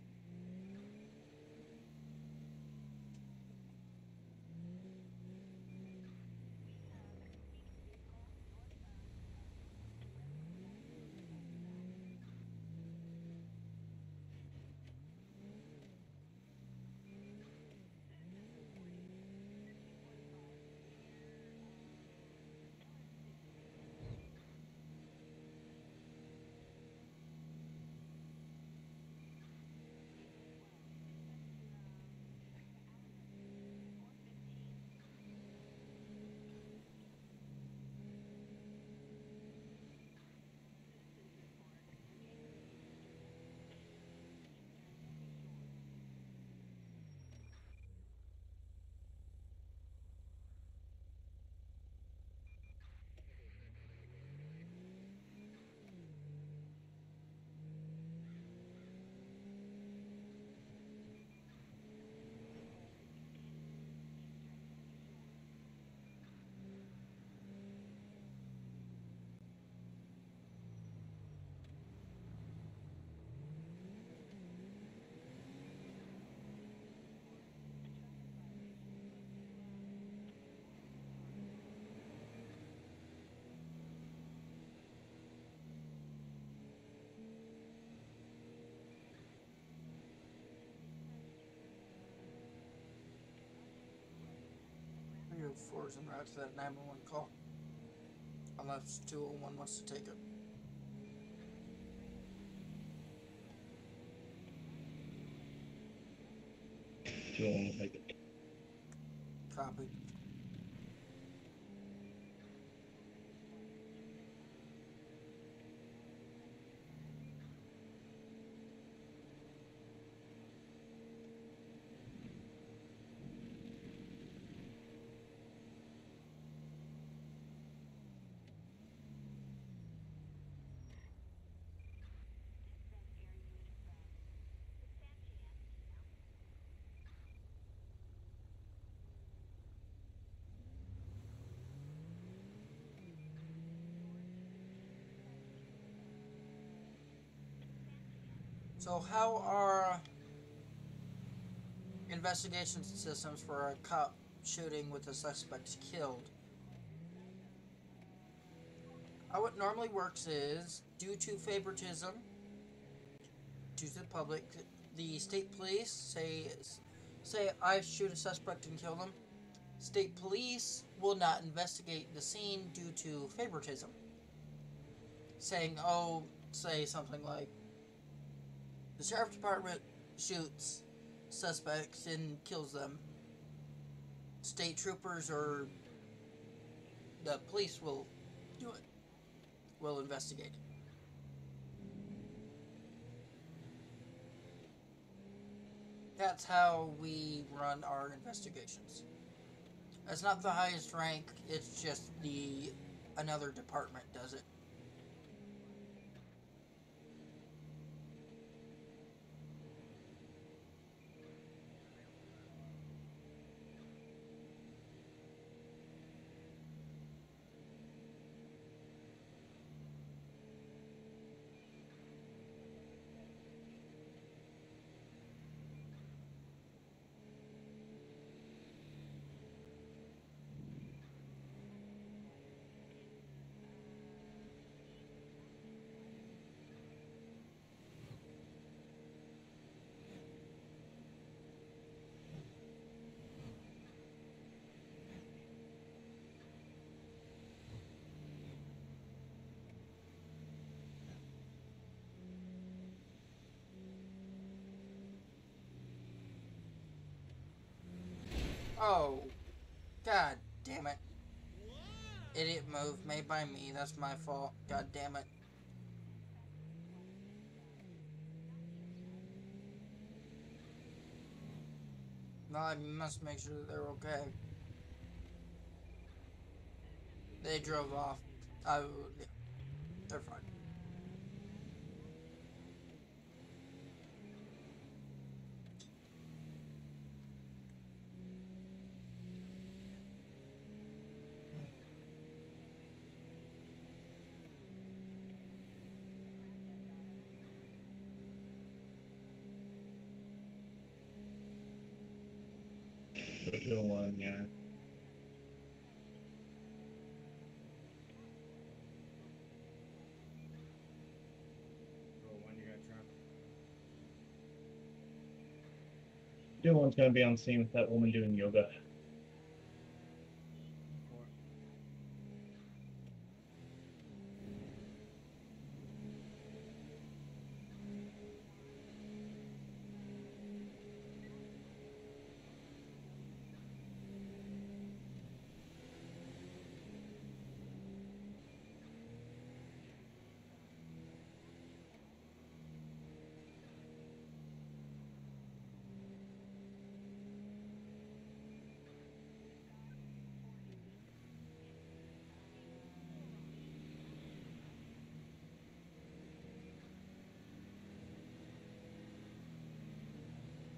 Oh four is route to that 911 call. Unless 201 wants to take it. Two oh will take it. Copy. So, how are investigation systems for a cop shooting with a suspect killed? How it normally works is due to favoritism due to the public, the state police say say I shoot a suspect and kill them. State police will not investigate the scene due to favoritism. Saying, oh, say something like the sheriff department shoots suspects and kills them. State troopers or the police will do it. Will investigate. That's how we run our investigations. It's not the highest rank, it's just the another department does it. Oh, god damn it. Idiot move made by me. That's my fault. God damn it. Now I must make sure that they're okay. They drove off. I, yeah, they're fine. Two one, yeah. Roll one, you got Trump. Dylan's gonna be on scene with that woman doing yoga. Four.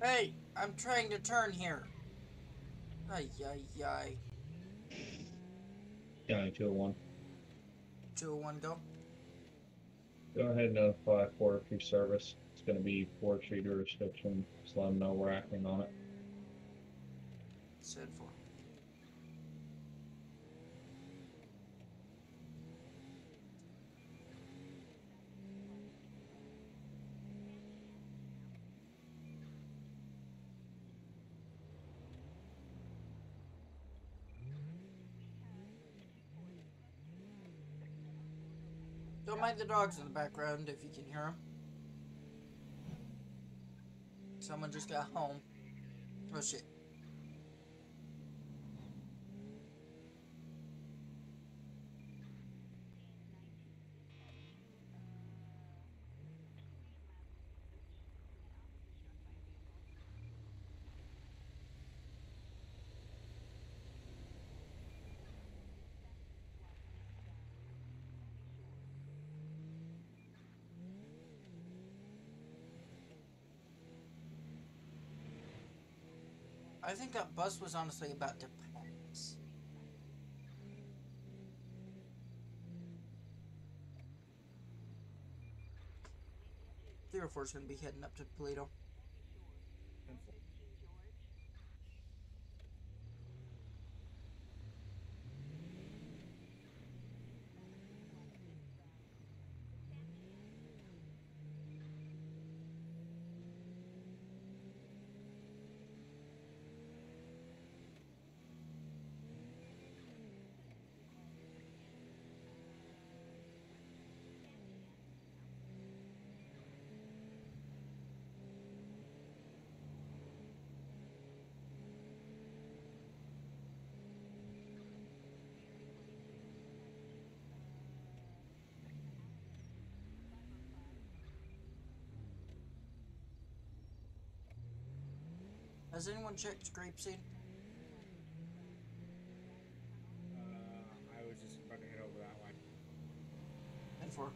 Hey, I'm trying to turn here. Ay, ay, ay. County two oh one. 201 go. Go ahead and notify forestry service. It's gonna be forestry jurisdiction. Just let them know we're acting on it. The dogs in the background if you can hear them. Someone just got home. Oh shit. I think that bus was honestly about to pass. Three or gonna be heading up to Toledo. Has anyone checked Grapeseed? Uh, I was just about to head over that way. And for.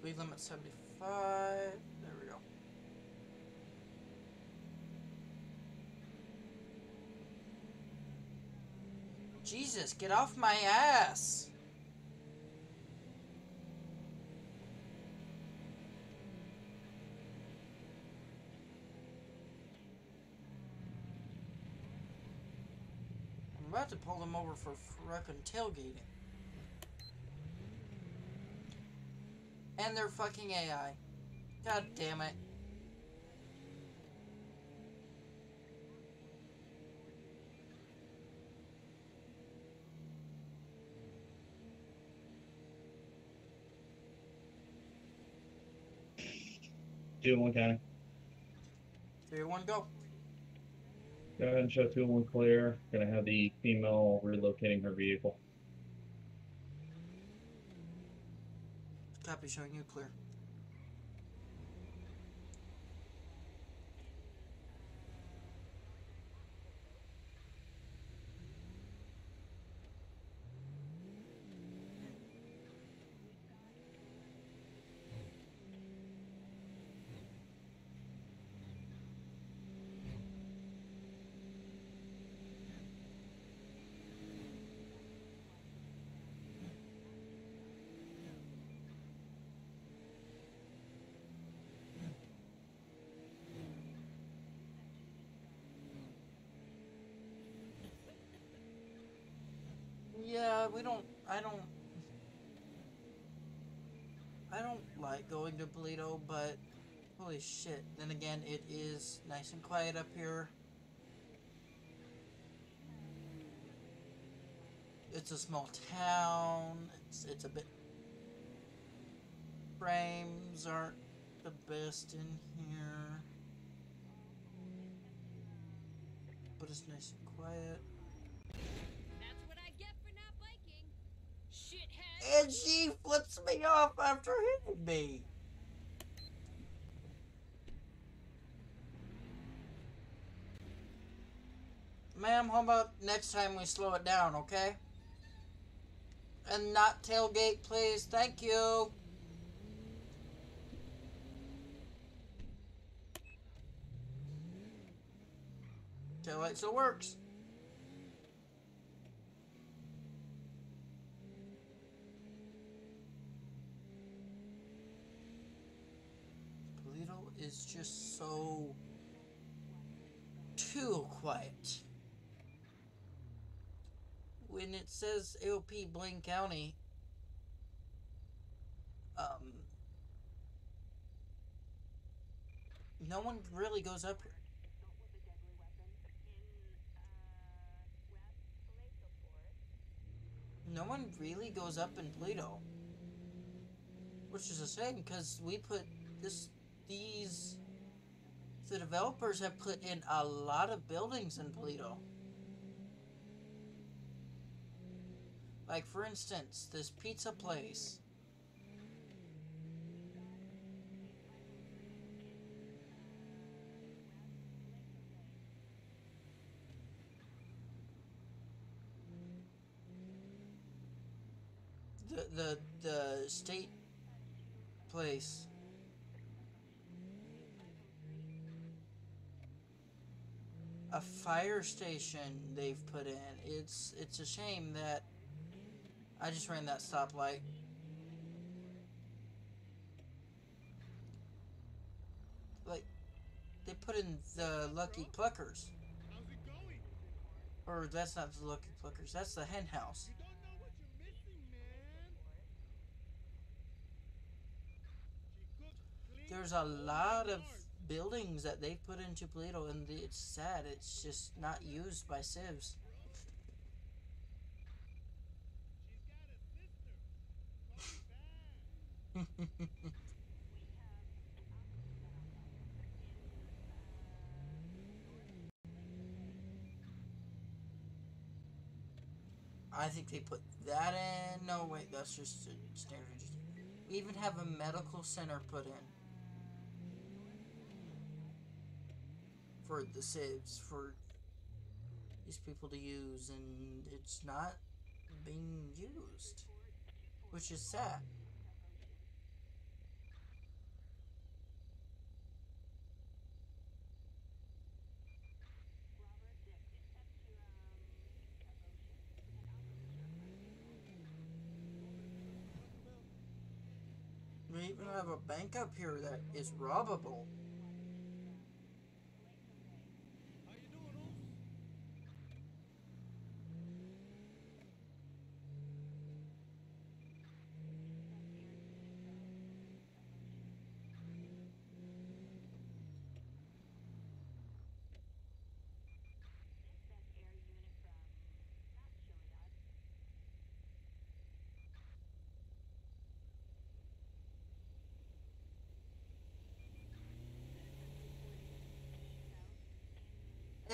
Speed limit 75. There we go. Jesus, get off my ass! I'm about to pull them over for frickin' tailgating. And they're fucking AI. God damn it. Two one county. Three, one, go. Go ahead and show two one clear. Gonna have the female relocating her vehicle. Copy, showing you clear. Yeah, we don't. I don't. I don't like going to Paleto, but holy shit. Then again, it is nice and quiet up here. It's a small town. It's it's a bit. Frames aren't the best in here, but it's nice and quiet. That's what I get for not biking. Shithead. And she flips me off after hitting me. Ma'am, how about next time we slow it down, okay? And not tailgate, please. Thank you. Taillight still works. Paleto is just so too quiet. When it says AOP Blaine County, um, no one really goes up here. No one really goes up in Paleto. Which is a shame because we put this these the developers have put in a lot of buildings in Paleto. Like for instance, this pizza place. The the the state place. a fire station they've put in. It's it's a shame that I just ran that stoplight. Like they put in the Lucky Pluckers. Or that's not the Lucky Pluckers. That's the hen house. There's a lot of buildings that they've put into Paleto, and it's sad. It's just not used by civs. I think they put that in. No, wait, that's just a standard. We even have a medical center put in. for the civs for these people to use and it's not being used which is sad we even have a bank up here that is robbable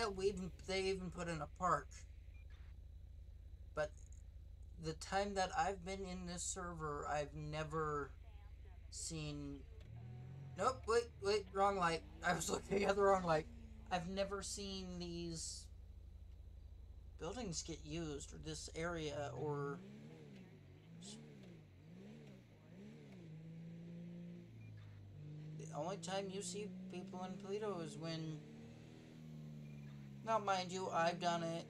Yeah, we even they even put in a park. But the time that I've been in this server, I've never seen. Nope, wait, wait, wrong light. [LAUGHS] I was looking at the wrong light. I've never seen these buildings get used, or this area, or. The only time you see people in Toledo is when now, mind you, I've done it.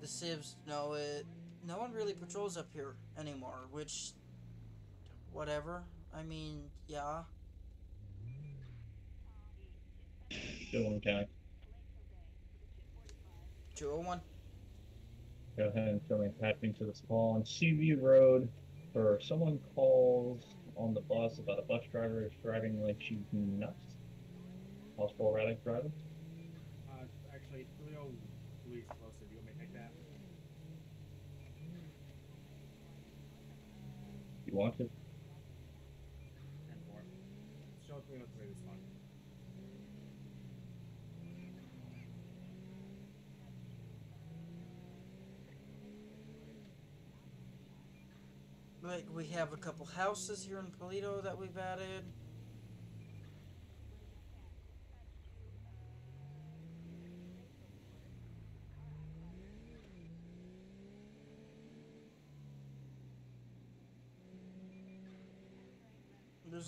The civs know it. No one really patrols up here anymore, which, whatever. I mean, yeah. Dillon County. 201. Go ahead and me what's happening to the call on Seaview Road. Or someone calls on the bus about a bus driver is driving like she's nuts. Possible erratic driving. Uh, actually, Toledo police closer. Do you want me to take that? You want to? And four. Show Toledo three this one. Like, we have a couple houses here in Paleto that we've added.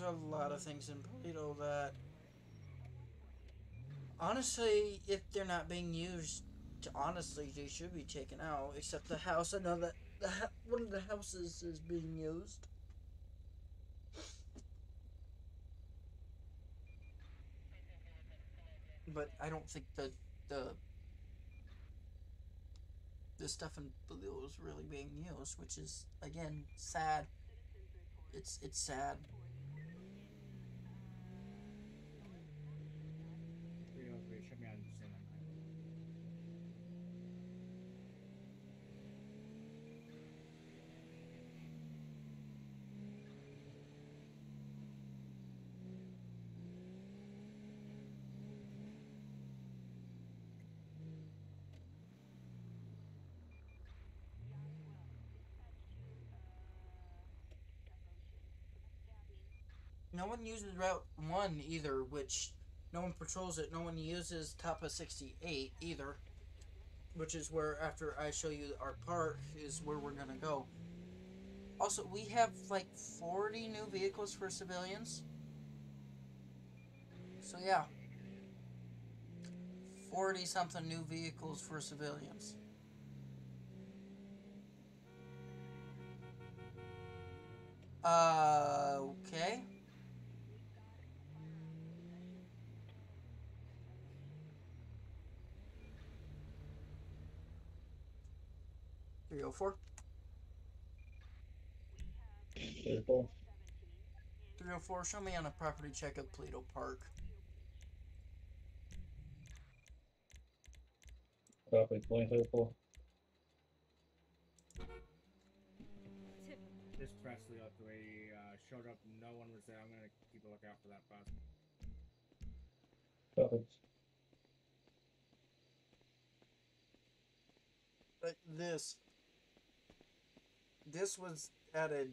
There's a lot of things in Toledo that, honestly, if they're not being used, honestly, they should be taken out. Except the house, I know that the one of the houses is being used. But I don't think the the the stuff in Blue is really being used, which is again sad. It's it's sad. No one uses Route One either, which no one patrols it. No one uses top of sixty eight either, which is where after I show you our park is where we're gonna go. Also, we have like forty new vehicles for civilians. So yeah, forty something new vehicles for civilians. Uh, okay. Three oh four. Vehicle. Three oh four. Show me on a property check of Toledo Park. Copy. Twenty vehicle. This press Toledo three uh, showed up. No one was there. I'm gonna keep a lookout for that bus. Copy. But this, this was added.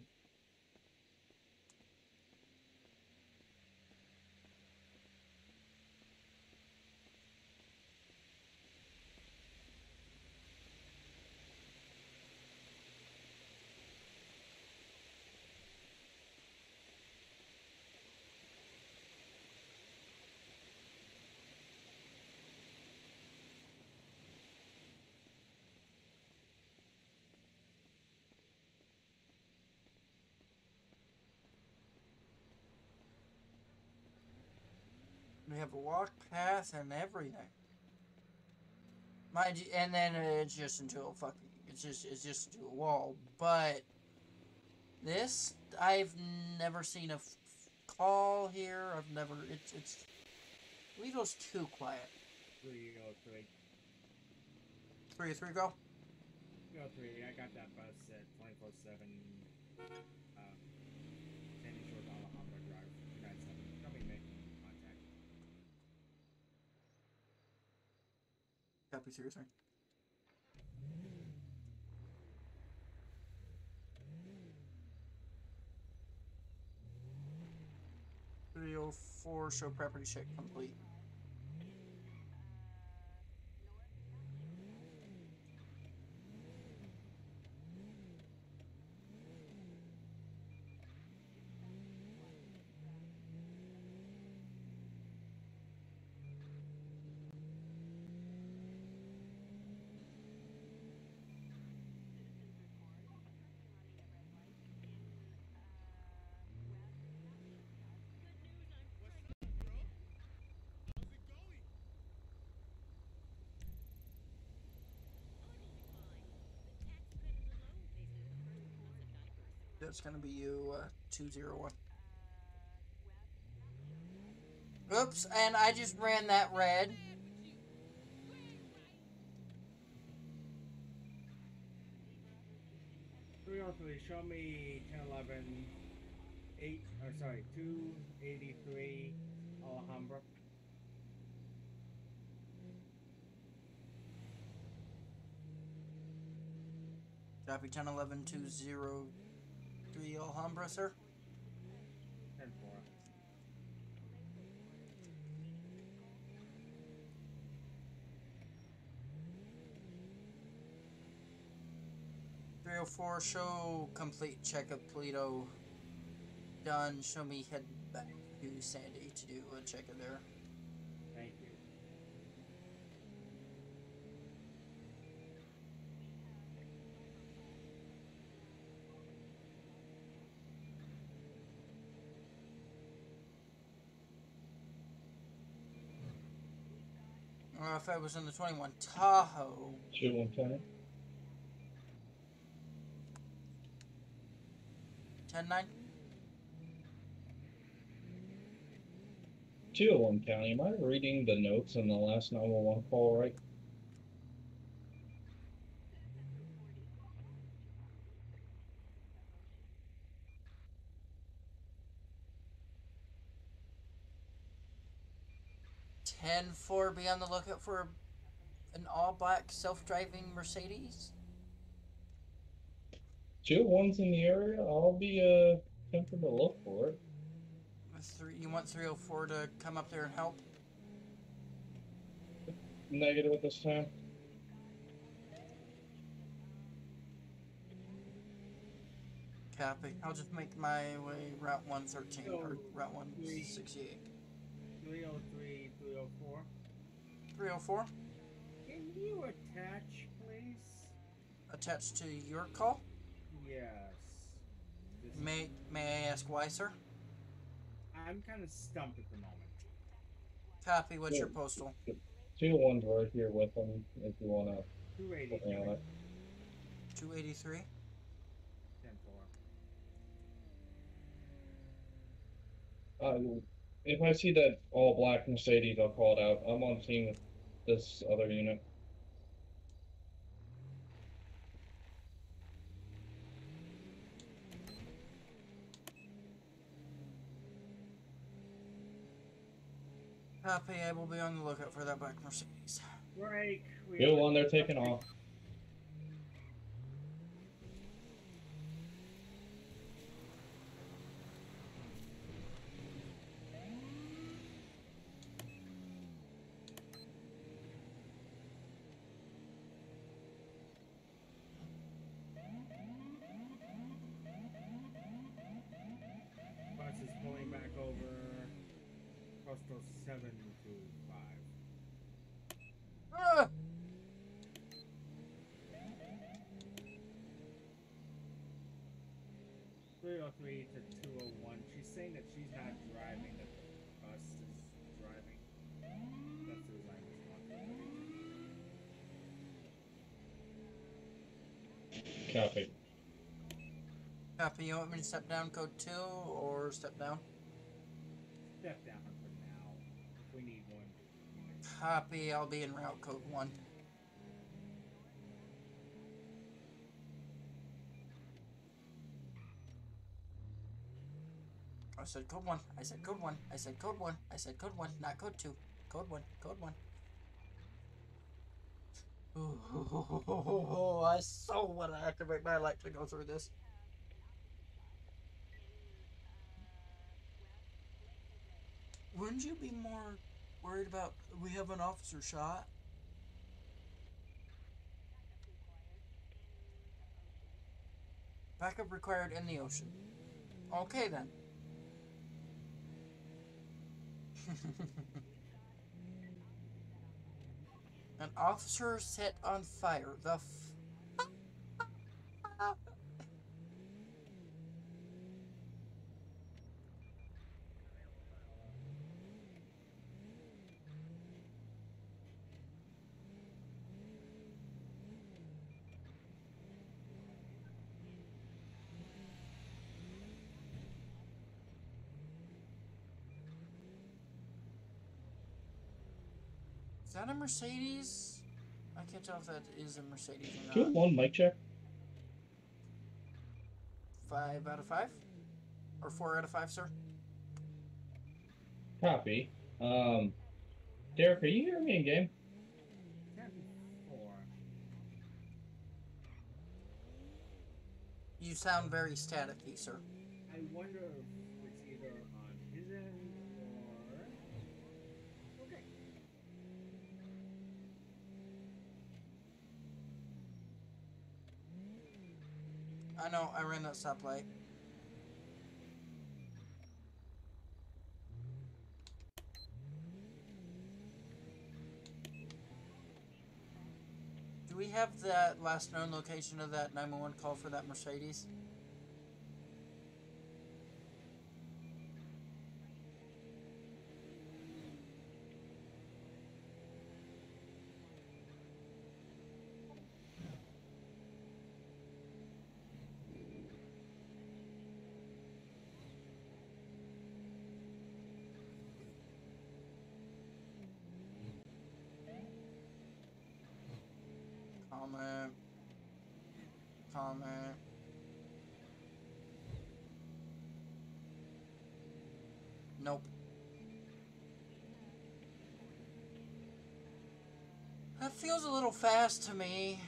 We have a walk path and everything. Mind you, and then it's just into a fucking, it's just, it's just into a wall. But this, I've never seen a call here. I've never, it's, it's, Leto's too quiet. Three, go three. Three, three, go. Go three. I got that bus at 24-7. Three oh three. Three oh four. Show property check complete. That's gonna be you, uh, two zero one. Oops, and I just ran that red. Three oh three. Show me 10, 11, 8, or sorry, two eighty three Alhambra. Copy 10 11 203 Alhambra, sir. 10 4. Three oh four. Show complete check of Toledo. Done. Show me head back to Sandy to do a check of there. If I was in the 21 Tahoe, Two one ten. 10 9. Two oh one county. Am I reading the notes in the last nine one one call right? Ten four. Be on the lookout for an all black self driving Mercedes. Two oh one's in the area. I'll be uh tempted to look for it. Three, you want 304 to come up there and help? Negative at this time. Copy. I'll just make my way Route 113 or Route 168. 303 304. 304. Can you attach, please? Attached to your call. Yes. This May May I ask why, sir? I'm kind of stumped at the moment. Copy. What's your postal? Two one's right here with them if you wanna 283. on it. 283. 10 4. Uh, if I see that all black Mercedes, I'll call it out. I'm on scene with this other unit. Copy. I will be on the lookout for that black Mercedes. Break. We Two have a- one, they're taking off. Bus is pulling back over. Postal 725. Ah! Three oh three to two oh one. She's saying that she's not driving. That the bus is driving. That's the design responsibility. Copy. Copy. You want me to step down code two or step down? Step down for now. If we need one. Copy. I'll be in route code one. I said code one. I said code one. I said code one. I said code one, not code two. Code one. Code one. Oh, I so want to activate my light to go through this. Wouldn't you be more worried about we have an officer shot? Backup required in the ocean. Okay then. [LAUGHS] An officer set on fire. The Mercedes? I can't tell if that is a Mercedes or Two not. one mic check. Five out of five? Or four out of five, sir? Copy. Um, Derek, are you hearing me in game? You sound very staticky, sir. I wonder if it's either on his end or. Okay. I know, I ran that stoplight. Do we have that last known location of that 911 call for that Mercedes? Comment. Comment. Nope. That feels a little fast to me.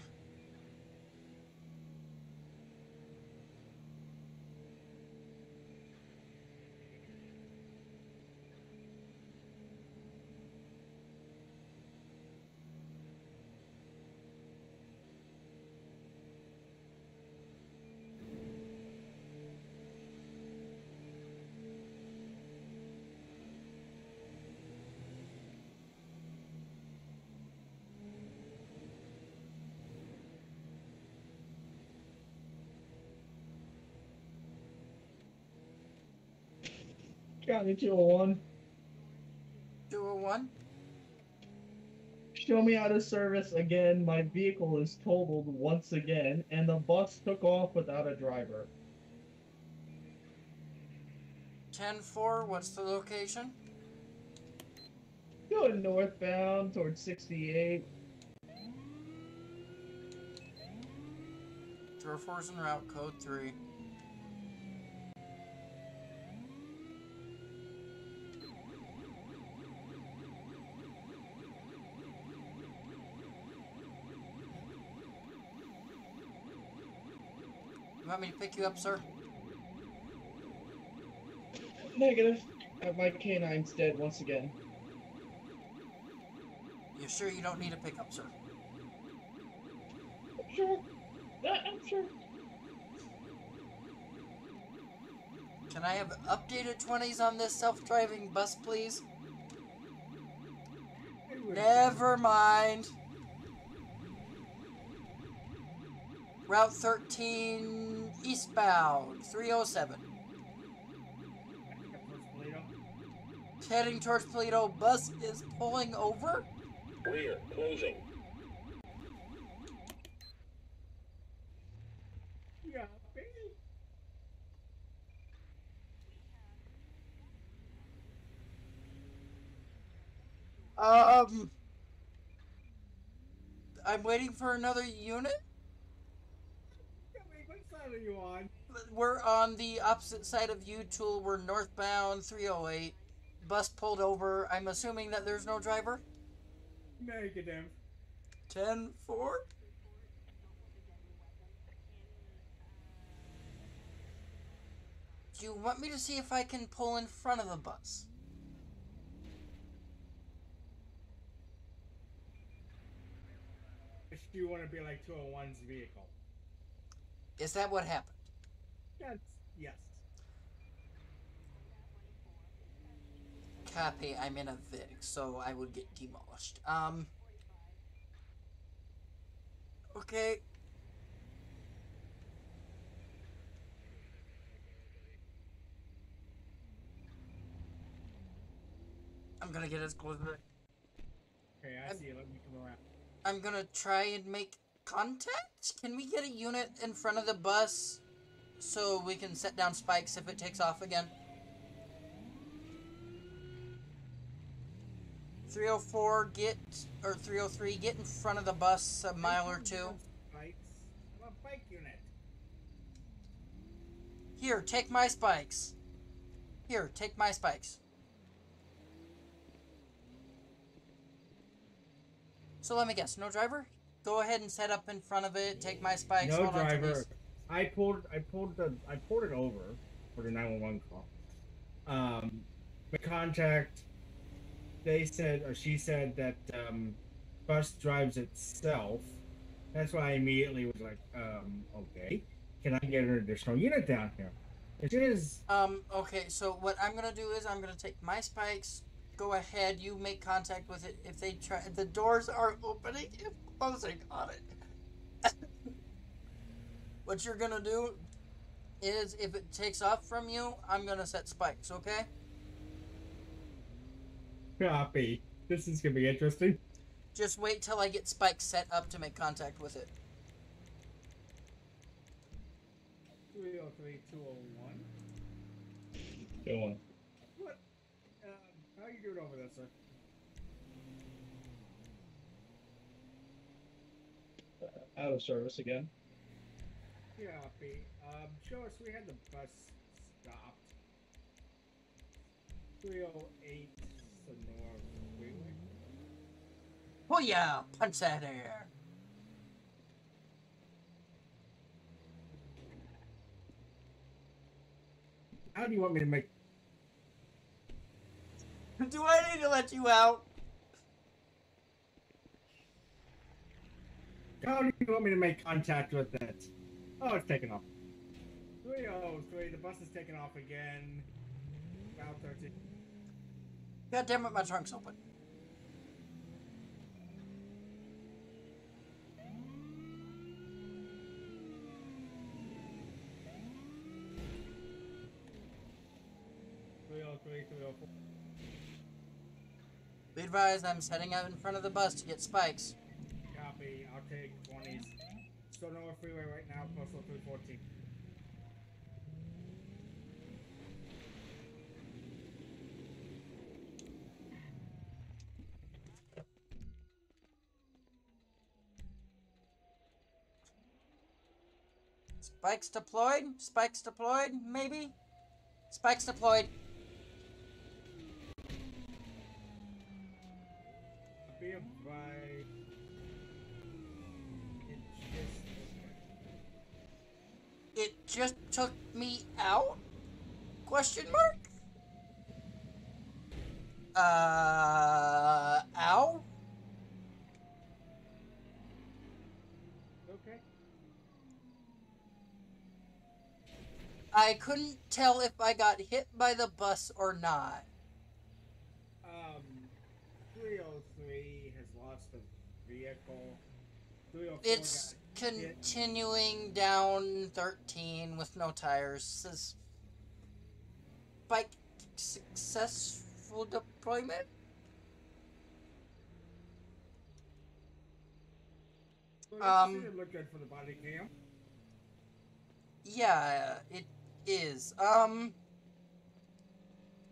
Got me 201. 201? Show me out of service again. My vehicle is totaled once again, and the bus took off without a driver. 10 4, what's the location? Going northbound towards 68. 304 is en route, code 3. You want me to pick you up, sir? Negative. My canine's dead once again. You sure you don't need a pickup, sir? Sure. Uh, I'm sure. Can I have updated 20s on this self-driving bus, please? Never mind. Route 13 eastbound, 307. Heading towards Toledo, bus is pulling over. Clear. Closing. Yeah, baby. Um, I'm waiting for another unit. Yeah, wait, what side are you on? We're on the opposite side of U-Tool. We're northbound 308. Bus pulled over. I'm assuming that there's no driver. Negative. 10 4. Do you want me to see if I can pull in front of the bus? If you want to be like 201's vehicle. Is that what happened? Yes. Yes. Copy, I'm in a VIG, so I would get demolished. Um. Okay. I'm gonna get as close as Okay, I I'm- see you. Let me come around. I'm gonna try and make contact. Can we get a unit in front of the bus so we can set down spikes if it takes off again? 304, get or 303, get in front of the bus a mile or two. Spikes. I'm a bike unit. Here, take my spikes. Here, take my spikes. So let me guess, no driver? Go ahead and set up in front of it, take my spikes, no hold on to driver. I pulled. I pulled the. I pulled it over for the 911 call. Um, the contact. They said, or she said that um, bus drives itself. That's why I immediately was like, um, okay, can I get an additional unit down here? It is. Um, okay, so what I'm gonna do is I'm gonna take my spikes, go ahead, you make contact with it. If they try, the doors are opening and closing on it. what you're gonna do is if it takes off from you, I'm gonna set spikes, okay? Copy. This is gonna be interesting. Just wait till I get spikes set up to make contact with it. 303 201. Doing. What? Um, how you doing over there, sir? Out of service again. Copy. Um, show us we had the bus stopped. 308 Senora Freeway. Oh yeah, punch that air. How do you want me to make? [LAUGHS] Do I need to let you out? How do you want me to make contact with it? Oh, it's taking off. 303. The bus is taking off again. About 13. God damn it, my trunk's open. Oh oh. Be advised, I'm setting out in front of the bus to get spikes. Copy. I'll take 20s. Senora Freeway right now, postal 314. Spikes deployed? Spikes deployed? Maybe? Spikes deployed. Be advised. It just. It just took me out? Question mark? Uh, ow? Okay. I couldn't tell if I got hit by the bus or not. Um, 303 has lost a vehicle. 304 It's. Continuing down 13 with no tires. Says bike successful deployment. Well, um, look good for the body cam. Yeah, it is. Um,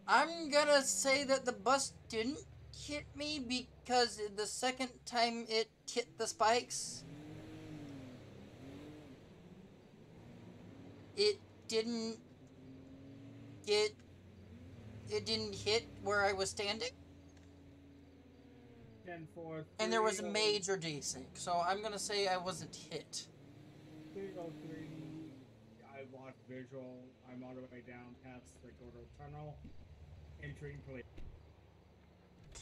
I'm gonna say that the bus didn't hit me because the second time it hit the spikes, it didn't get. It didn't hit where I was standing. 10 4. And there was a major desync, so I'm gonna say I wasn't hit. 303. I lost visual. I'm all the way down past the Gordo Tunnel. Entering police.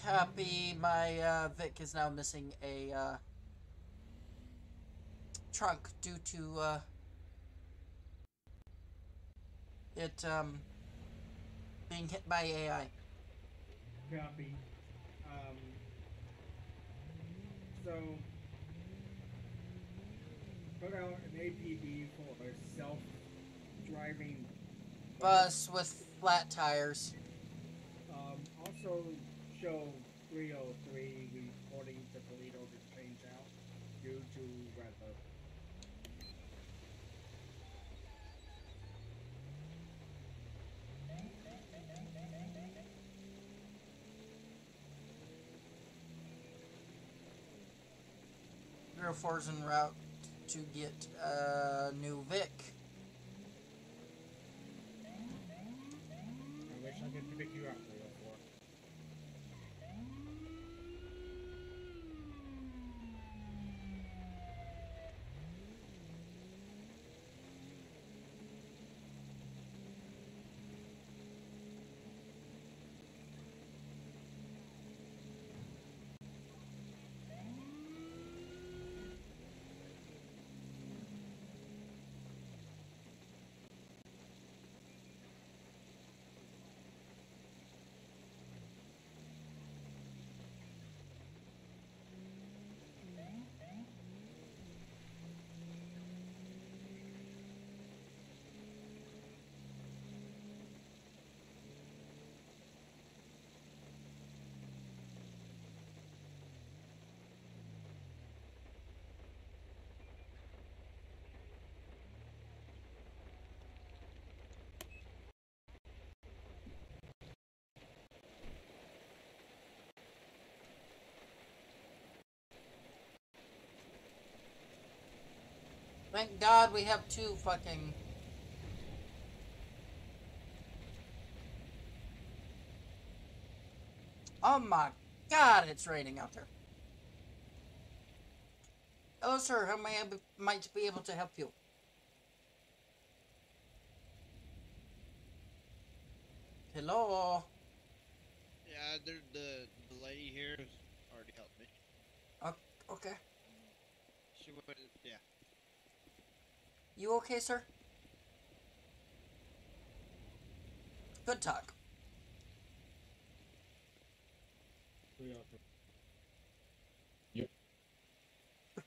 Copy. My uh, Vic is now missing a uh, trunk due to uh, it um, being hit by AI. Copy. Um, so, put out an APB for a self-driving Bus with flat tires. Um, also show 303 reporting to Toledo to change out due to weather. Zero four's en route to get a new Vic. Thank God we have two fucking. Oh my God, it's raining out there. Hello, sir. How may I be, might be able to help you? Hello. Yeah, the the lady here has already helped me. Okay. She went, yeah. You okay, sir? Good talk. 303.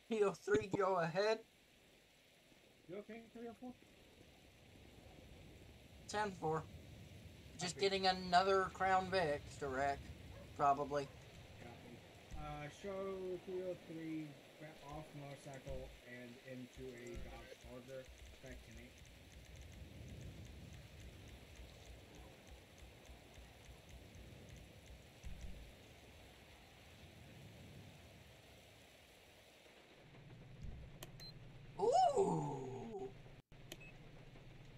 303, [LAUGHS] go ahead. You okay, 304? 10 4. Just getting another Crown Vic to wreck, probably. Uh, show 303 off motorcycle and into a Dodge Ooh.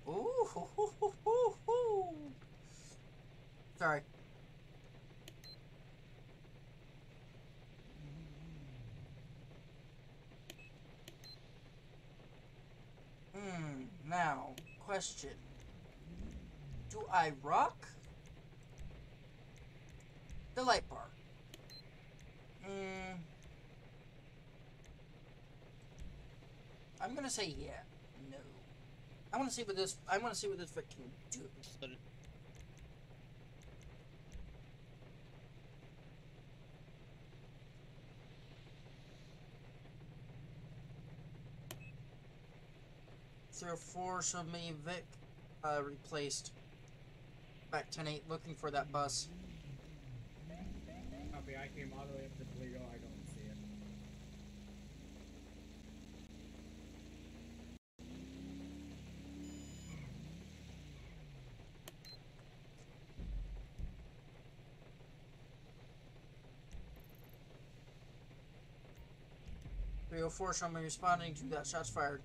Ooh. [LAUGHS] Sorry. Hmm. Now, question. Do I rock the light bar? Hmm. I'm gonna say yeah. No. I want to see what this. I want to see what this Vic can do. Zero four showed me Vic uh, replaced. Back 10-8, looking for that bus. Copy. I came all the way up to Toledo. I don't see it. Three oh four showed me responding to that shots fired.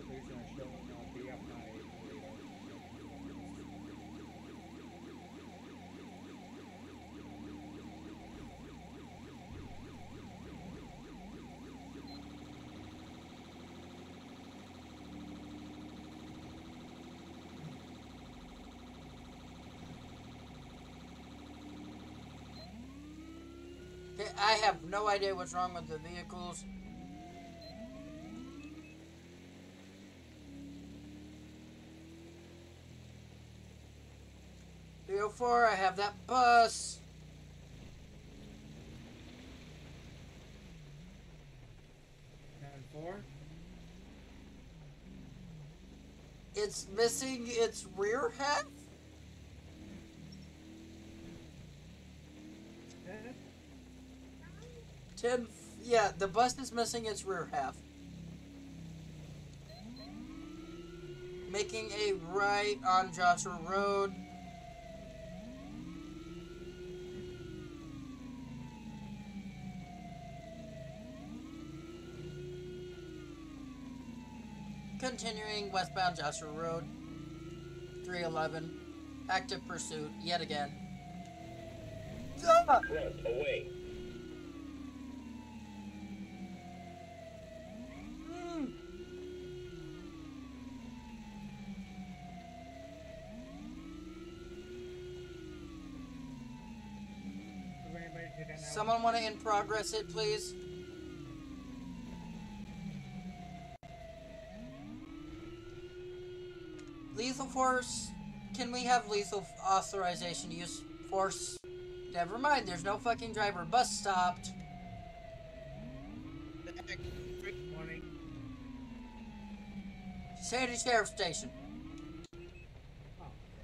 others don't my I have no idea what's wrong with the vehicles. Four, I have that bus. Nine four. It's missing its rear half. Ten. Yeah, the bus is missing its rear half. Making a right on Joshua Road. Continuing westbound Joshua Road. 311. Active pursuit yet again. Ah! Front away. Mm. Someone want to in progress it, please? Lethal force. Can we have lethal authorization to use force? Never mind, there's no fucking driver. Bus stopped. Morning. Sandy Sheriff Station.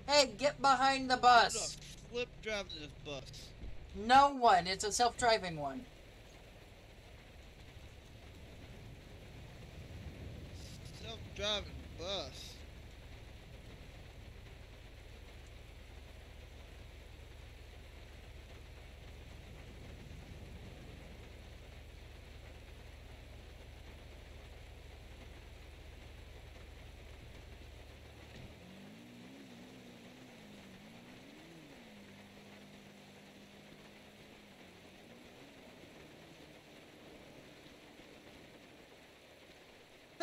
Hey, get behind the bus. flip driving this bus? No one. It's a self-driving one. Self-driving bus.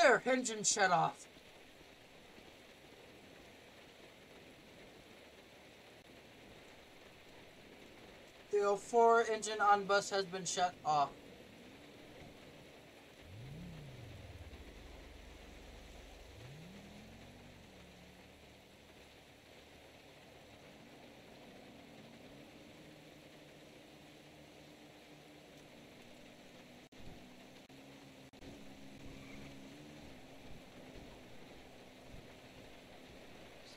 There, engine shut off. The 04 engine on bus has been shut off.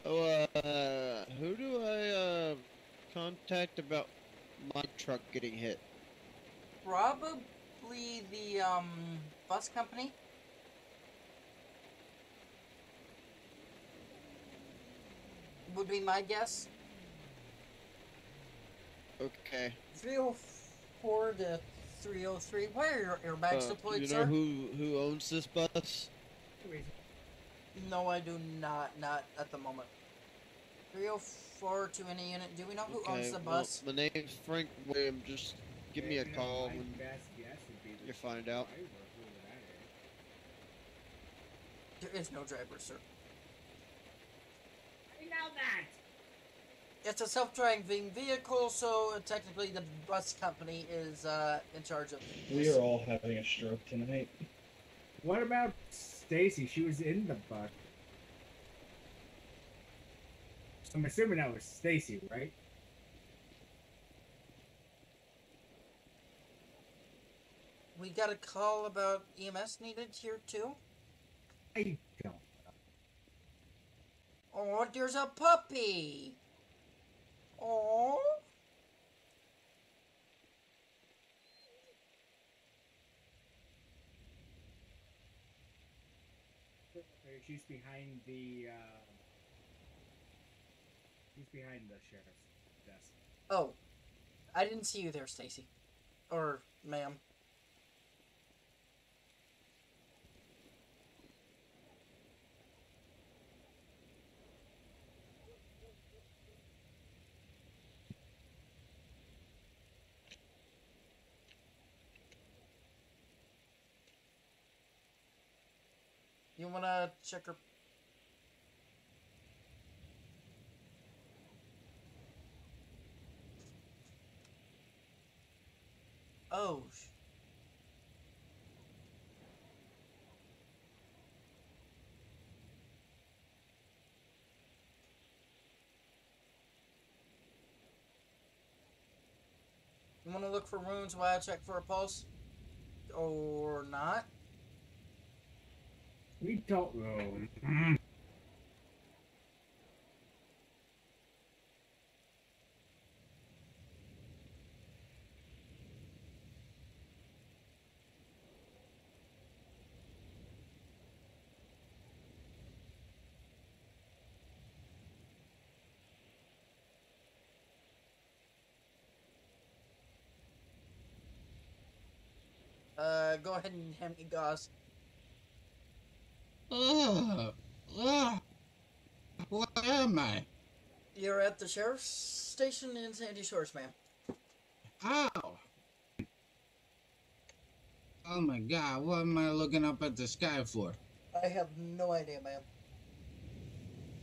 So, uh, who do I, uh, contact about my truck getting hit? Probably the um bus company. Would be my guess. Okay. 304 to 303. Where are your airbags Uh, deployed, you know sir? who who owns this bus? No, I do not. Not at the moment. 304 to any unit. Do we know who owns the well, bus? my name's Frank William. Just give me a call my when best guess would be the you find out. driver, whoever that is. There is no driver, sir. I know that. It's a self-driving vehicle, so uh, technically the bus company is uh, in charge of. We are all having a stroke tonight. What about Stacy? She was in the bus. I'm assuming that was Stacy, right? We got a call about EMS needed here too. I don't. Oh, there's a puppy. Oh. She's behind the. Uh, behind the sheriff's desk. Oh, I didn't see you there, Stacy, or ma'am. You wanna check her? Oh. sh- You want to look for runes while I check for a pulse? Or not? We don't know. [LAUGHS] Uh, go ahead and hand me gauze. Ugh. Ugh. Where am I? You're at the sheriff's station in Sandy Shores, ma'am. Ow. Oh my god, what am I looking up at the sky for? I have no idea, ma'am.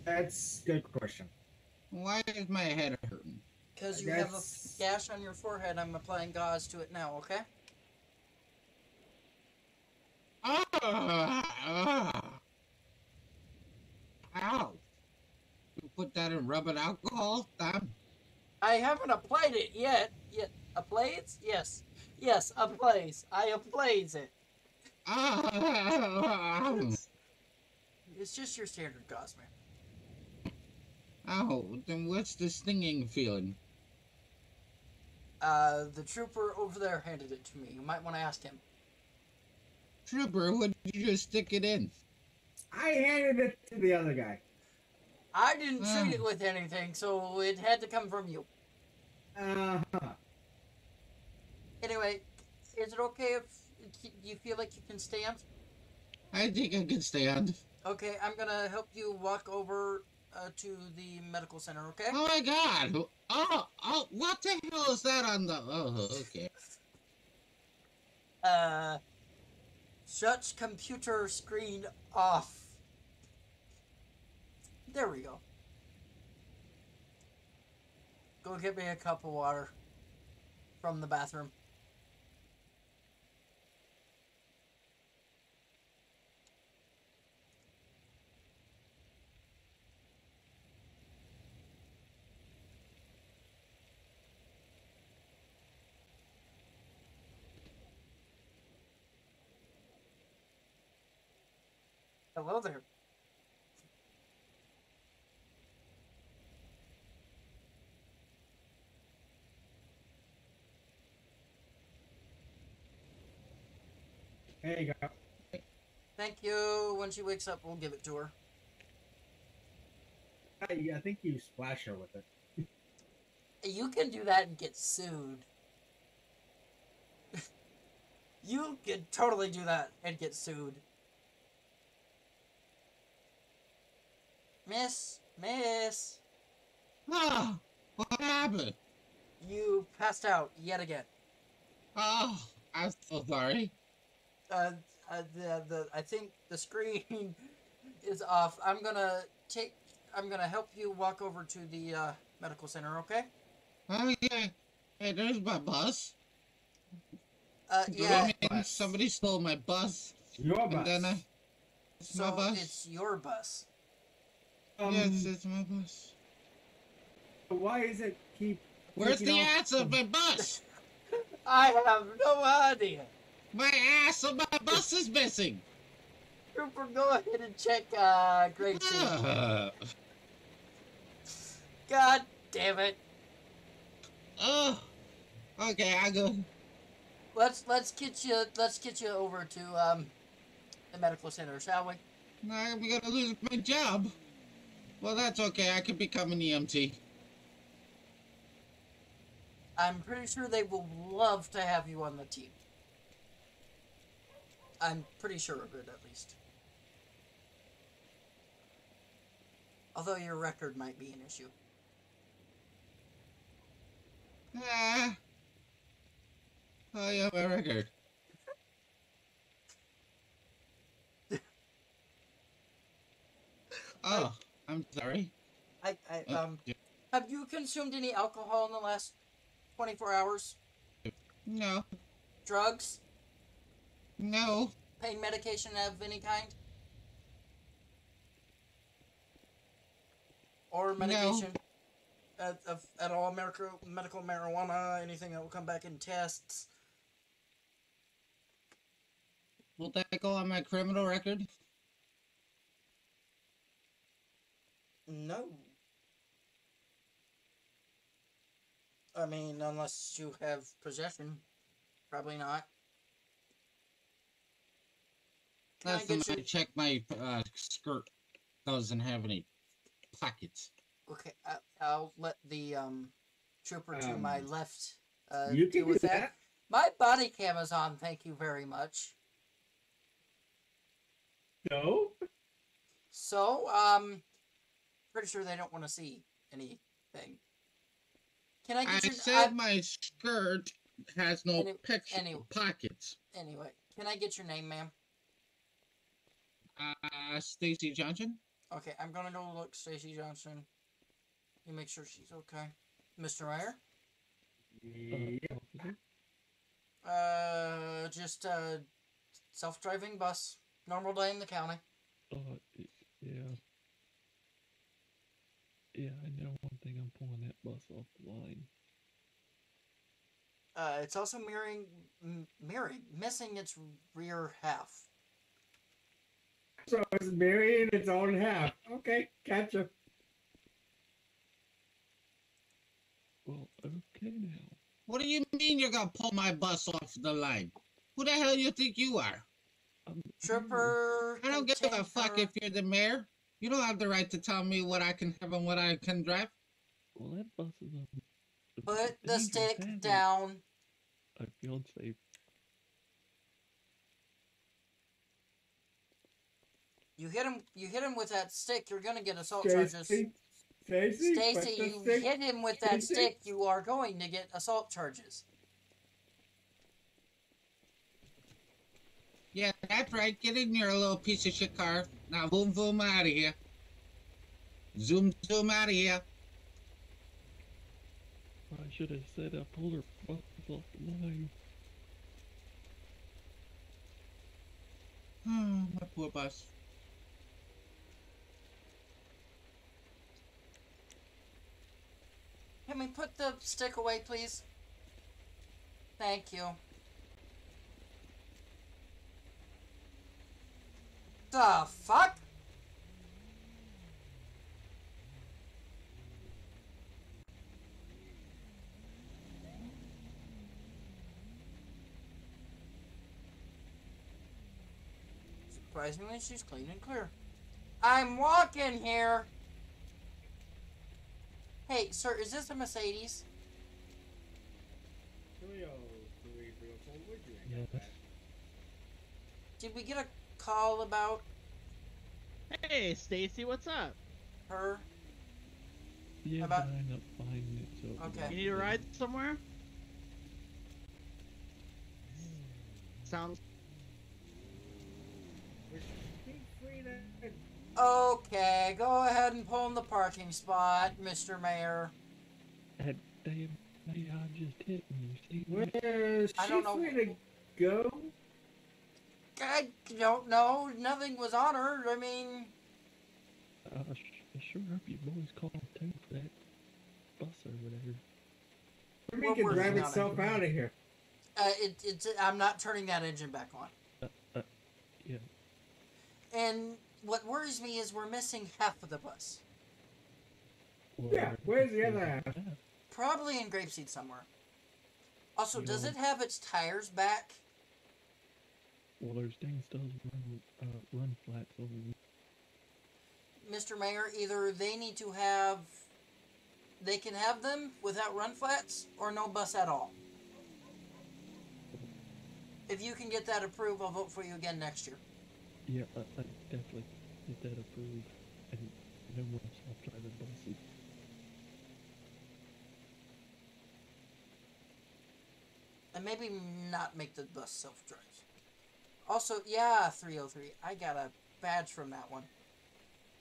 That's a good question. Why is my head hurting? Because you have a gash on your forehead, I'm applying gauze to it now, okay? Ah, ah. Ow. You put that in rubbing alcohol? Damn. I haven't applied it yet. Yet applies? Yes. Yes, applies. I applies it. Ah. It's just your standard gauze, man. Ow. Then what's the stinging feeling? Uh, the trooper over there handed it to me. You might want to ask him. Trooper, what did you just stick it in? I handed it to the other guy. I didn't Ah. treat it with anything, so it had to come from you. Uh huh. Anyway, is it okay if you feel like you can stand? I think I can stand. Okay, I'm gonna help you walk over uh, to the medical center, okay? Oh my god! Oh, oh, what the hell is that on the? Oh, okay. Uh, shut computer screen off. There we go. Go get me a cup of water from the bathroom. Hello there. There you go. Thank you. When she wakes up, we'll give it to her. Ah, I, I think you splash her with it. [LAUGHS] You can do that and get sued. [LAUGHS] you can totally do that and get sued. Miss, miss, Ah, what happened? you passed out yet again. Oh, I'm so sorry. Uh, uh the, the I think the screen [LAUGHS] is off. I'm gonna take. I'm gonna help you walk over to the uh, medical center. Okay? Oh yeah. Hey, there's my bus. Uh, yeah. that somebody stole my bus? Your And bus. then I. It's my So bus. it's your bus. Um, yes, it's my bus. Why is it keep? Where's the off ass of my bus? [LAUGHS] I have no idea. My ass of my bus is missing. Trooper, go ahead and check uh, two. Uh, God damn it. oh. Okay, I go. Let's let's get you let's get you over to um the medical center, shall we? I'm gonna lose my job. Well, that's okay. I could become an EMT. I'm pretty sure they will love to have you on the team. I'm pretty sure of it, at least. Although your record might be an issue. Ah. [LAUGHS] Oh, yeah, my record. Oh, I'm sorry. I, I Uh, um have you consumed any alcohol in the last 24 hours? No. Drugs? No. Pain medication of any kind? Or medication? At, of, at all medical, medical marijuana, anything that will come back in tests? Will that go on my criminal record? No. I mean, unless you have possession. Probably not. Can I Last time get I you- checked, my uh, skirt doesn't have any pockets. Okay, I, I'll let the um trooper to my Um, left uh, you deal can do with that. that. My body cam is on. Thank you very much. No. So, um, pretty sure they don't want to see anything. Can I I get your said I- my skirt has no Any- picture any- pockets. anyway? Can I get your name, ma'am? Uh, Stacy Johnson. Okay, I'm gonna go look Stacy Johnson. You make sure she's okay, Mr. Meyer. Uh, officer? Uh, just a self-driving bus. Normal day in the county. Uh, yeah. Yeah, I know one thing. I'm pulling that bus off the line. Uh, it's also mirroring, m- mirroring, missing its rear half. So it's mirroring its own half. Okay, gotcha. Well, okay now. What do you mean you're gonna pull my bus off the line? Who the hell do you think you are? I'm Trooper. I don't give a fuck if you're the mayor. You don't have the right to tell me what I can have and what I can drive. Well, that bus is on. Put the stick hazard. down. I feel safe. You hit him. You hit him with that stick. You're gonna get assault charges. Stacy. Stacy. put Stacy, the you stick- hit him with that Stacy. stick. You are going to get assault charges. Yeah, that's right. Get in your little piece of shit car. Now, boom, boom, out of here. Zoom, zoom out of here. I should have said I pulled her bus off the line. Hmm, my poor bus. Can we put the stick away, please? Thank you. The fuck? Surprisingly, she's clean and clear. I'm walking here. Hey, sir, is this a Mercedes? Yes. Did we get a call about Hey, Stacy, what's up? her? Yeah, About- I ended up finding it, so. Okay. You need a ride somewhere? Sounds. Okay, go ahead and pull in the parking spot, Mr. Mayor. That damn lady I just hit me, you see? Where that? is she I don't know. free to go? I don't know. Nothing was on her. I mean, Uh, I I sure hope you boys call too for that bus or whatever. Maybe We're it can working drive on it. itself out of here. uh, it, it's. I'm not turning that engine back on. Uh, uh, yeah. And what worries me is we're missing half of the bus. Well, Yeah, where's the other half? Probably in grapeseed somewhere. Also, You does know- it have its tires back? Well, those things does run, uh, run flats over Mr. Mayor, either they need to have. They can have them without run flats or no bus at all. If you can get that approved, I'll vote for you again next year. Yeah, I, I definitely get that approved. And no more self-driving buses. And maybe not make the bus self drive. Also, yeah, 303. I got a badge from that one.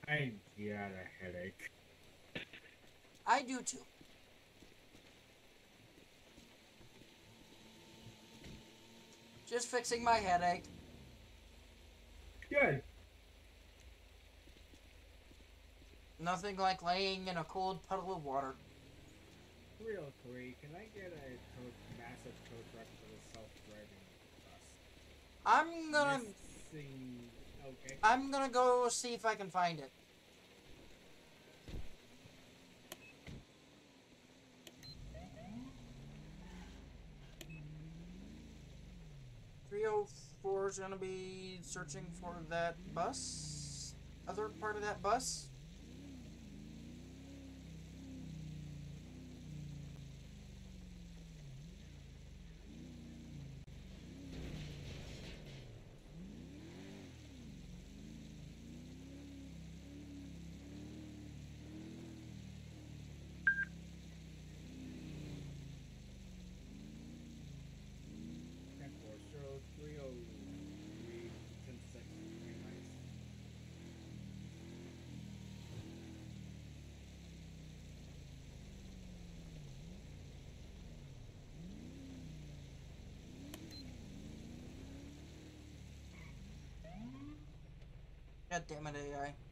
I got a headache. I do too. Just fixing my headache. Good. Nothing like laying in a cold puddle of water. Real quick, oh can I get a tow, massive tow truck for the self-driving bus? I'm gonna Missing. Okay. I'm gonna go see if I can find it. Three oh four is gonna be searching for that bus. Other part of that bus. God damn it, AI.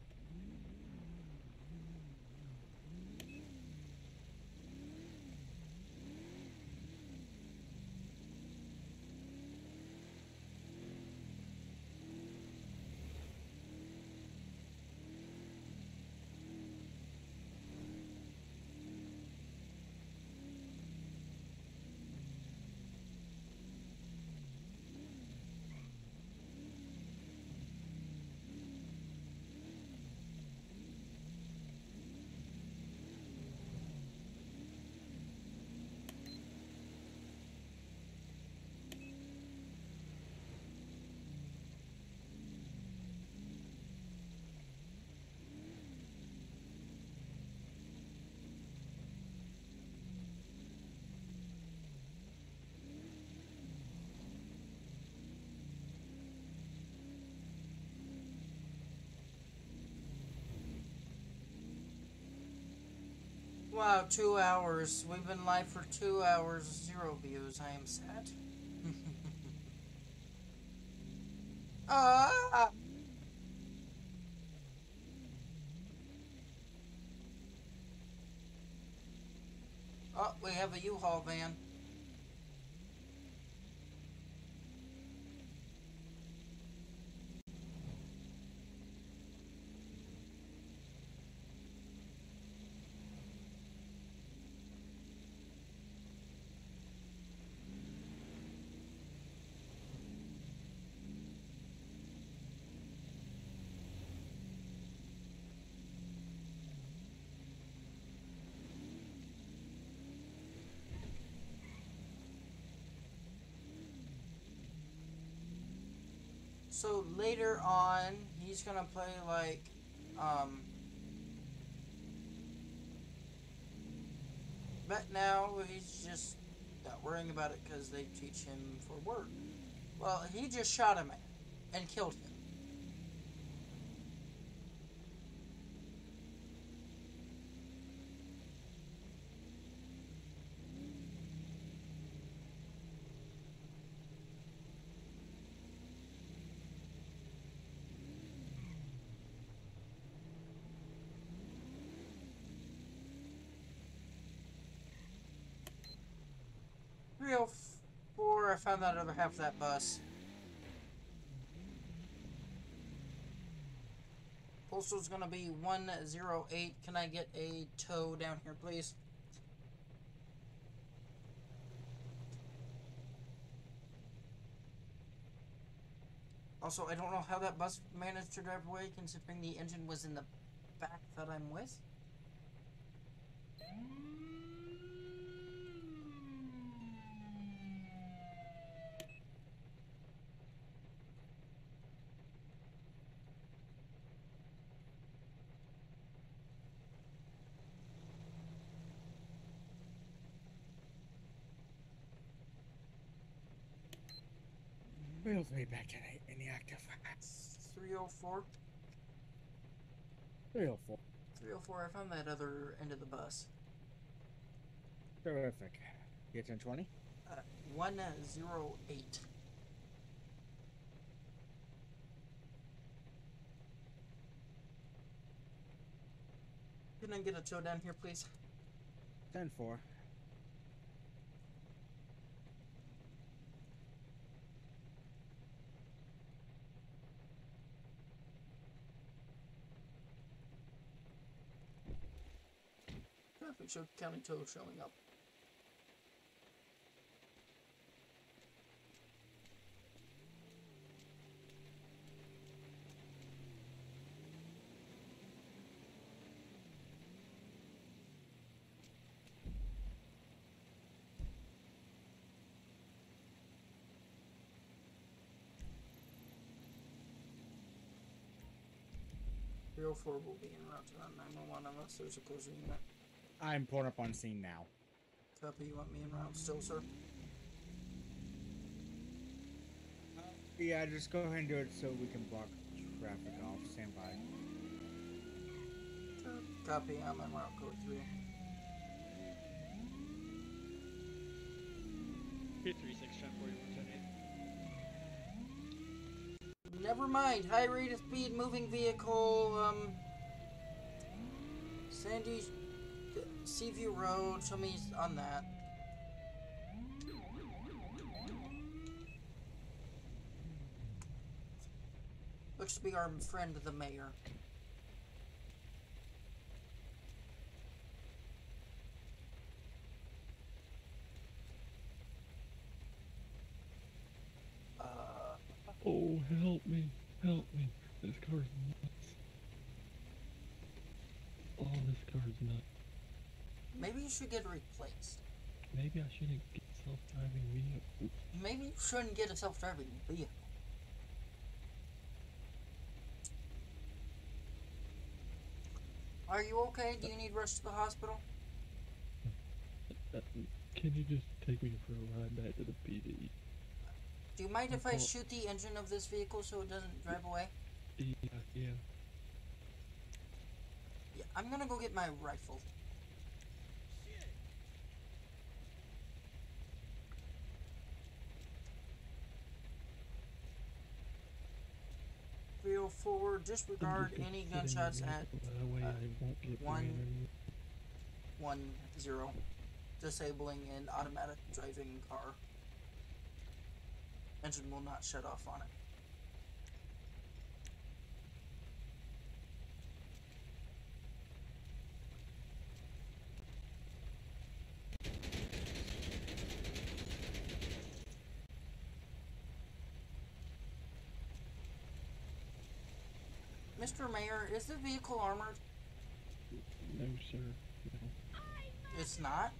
Wow, two hours. We've been live for two hours, zero views. I am sad. [LAUGHS] Ah! Oh, we have a U-Haul van. So later on, he's gonna play like, um, but now he's just not worrying about it because they teach him for work. Well, he just shot a man and killed him. Three oh four. I found that other half of that bus. Postal's gonna be one zero eight. Can I get a tow down here, please? Also, I don't know how that bus managed to drive away, considering the engine was in the back that I'm with. was way back in, in the active. 304? 304. 304, I found that other end of the bus. Terrific. Get 1020? Uh, 108. Can I get a tow down here, please? 10 4. which showed County Tow showing up. Three oh four will be in route around 911 unless there's a closing unit. I'm pulling up on scene now. Copy, you want me en route still, sir? Yeah, just go ahead and do it so we can block traffic off. Stand by. Copy, I'm en route code three. Here, three six ten forty one ten eight. Never mind. High rate of speed moving vehicle. Um. Sandy. Seaview Road. Show me on that. Looks to be our friend, of the mayor. Uh. Oh, help me. Help me. This car's nuts. Oh, this car's nuts. Maybe you should get replaced. Maybe I shouldn't get self-driving vehicles. Maybe you shouldn't get a self-driving vehicle. Are you okay? Do you need rushed to the hospital? Can you just take me for a ride back to the PD? Do you mind if I shoot the engine of this vehicle so it doesn't drive away? Yeah, yeah. Yeah, I'm gonna go get my rifle. Feel forward, disregard any sit in your gunshots at uh, one- one zero. Disabling an automatic driving car. Engine will not shut off on it. Mr. Mayor, is the vehicle armored? No, sir. No, It's not,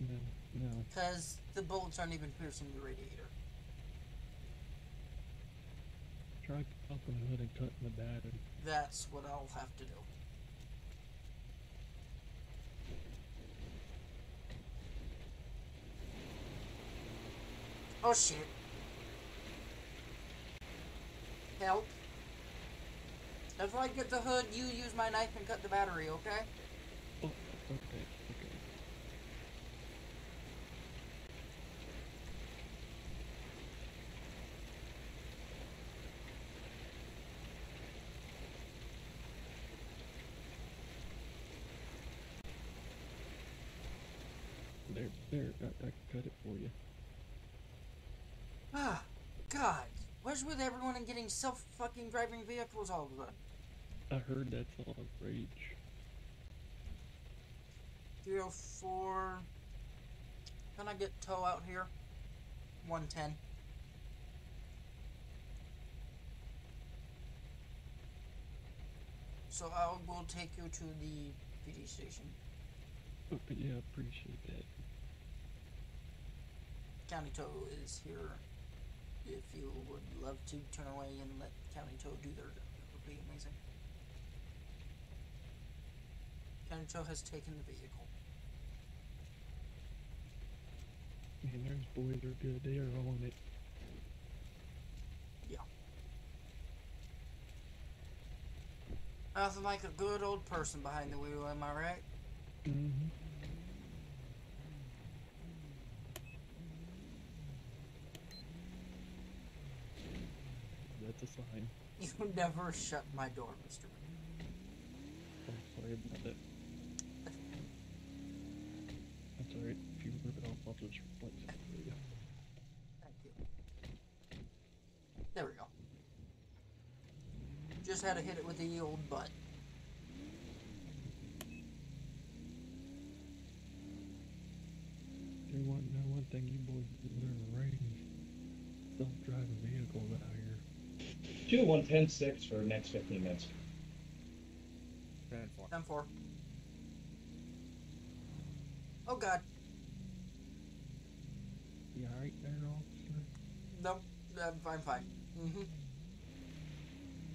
no, no. because the bullets aren't even piercing the radiator. Try popping the hood and cutting the battery. That's what I'll have to do. Oh shit. Help. If I get the hood, you use my knife and cut the battery, okay? Oh, okay, okay. There, there, I, I cut it for you. Ah, God. What's with everyone and getting self fucking driving vehicles all of sudden? I heard that's all rage. 304. Can I get tow out here? 110. So I will take you to the PD station. Oh, yeah, I appreciate that. County tow is here. If you would love to turn away and let County tow do their job, that would be amazing. County tow has taken the vehicle. Man, those boys are good. They are on it. Yeah. Nothing like a good old person behind the wheel, am I right? Mm-hmm. A sign. You never shut my door, Mr. I'm sorry about that. It's alright. If you rip it off, I'll just replace it for you. Thank you. There we go. Just had to hit it with the old butt. There one, now one thing you boys to learn to ride self-driving vehicles out here. Two one ten six for the next fifteen minutes. Ten four. 10 4. Oh god. You alright there, officer? Nope. I'm fine, fine. Mm-hmm.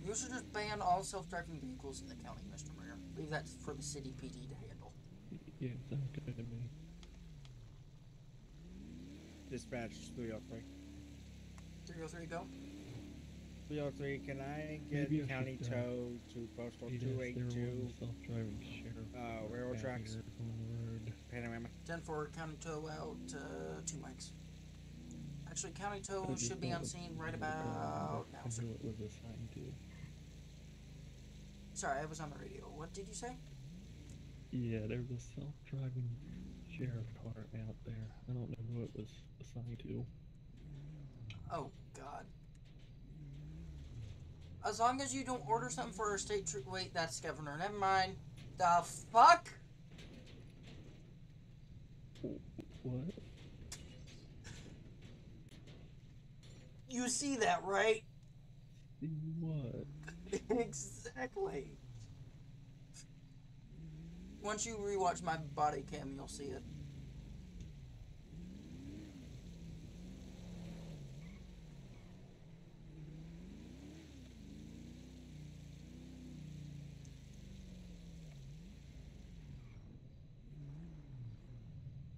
You should just ban all self-driving vehicles in the county, Mr. Mayor. Leave that for the city PD to handle. Yeah, sounds good to me. Dispatch 303. 303 go. 303, can I get Maybe I county should, uh, tow to postal Hey, that's there was 282 a self-driving sheriff uh, railroad out tracks? here on the road. Panorama. 10 4, county tow out, uh, two mics. Actually, county tow I should be on scene right about now, and sir. who it was assigned to. Sorry, I was on the radio. What did you say? Yeah, there's a self-driving sheriff car out there. I don't know who it was assigned to. Oh, God. As long as you don't order something for a state troop. Wait, that's governor. Never mind. The fuck? What? You see that, right? See what? [LAUGHS] exactly. Once you rewatch my body cam, you'll see it.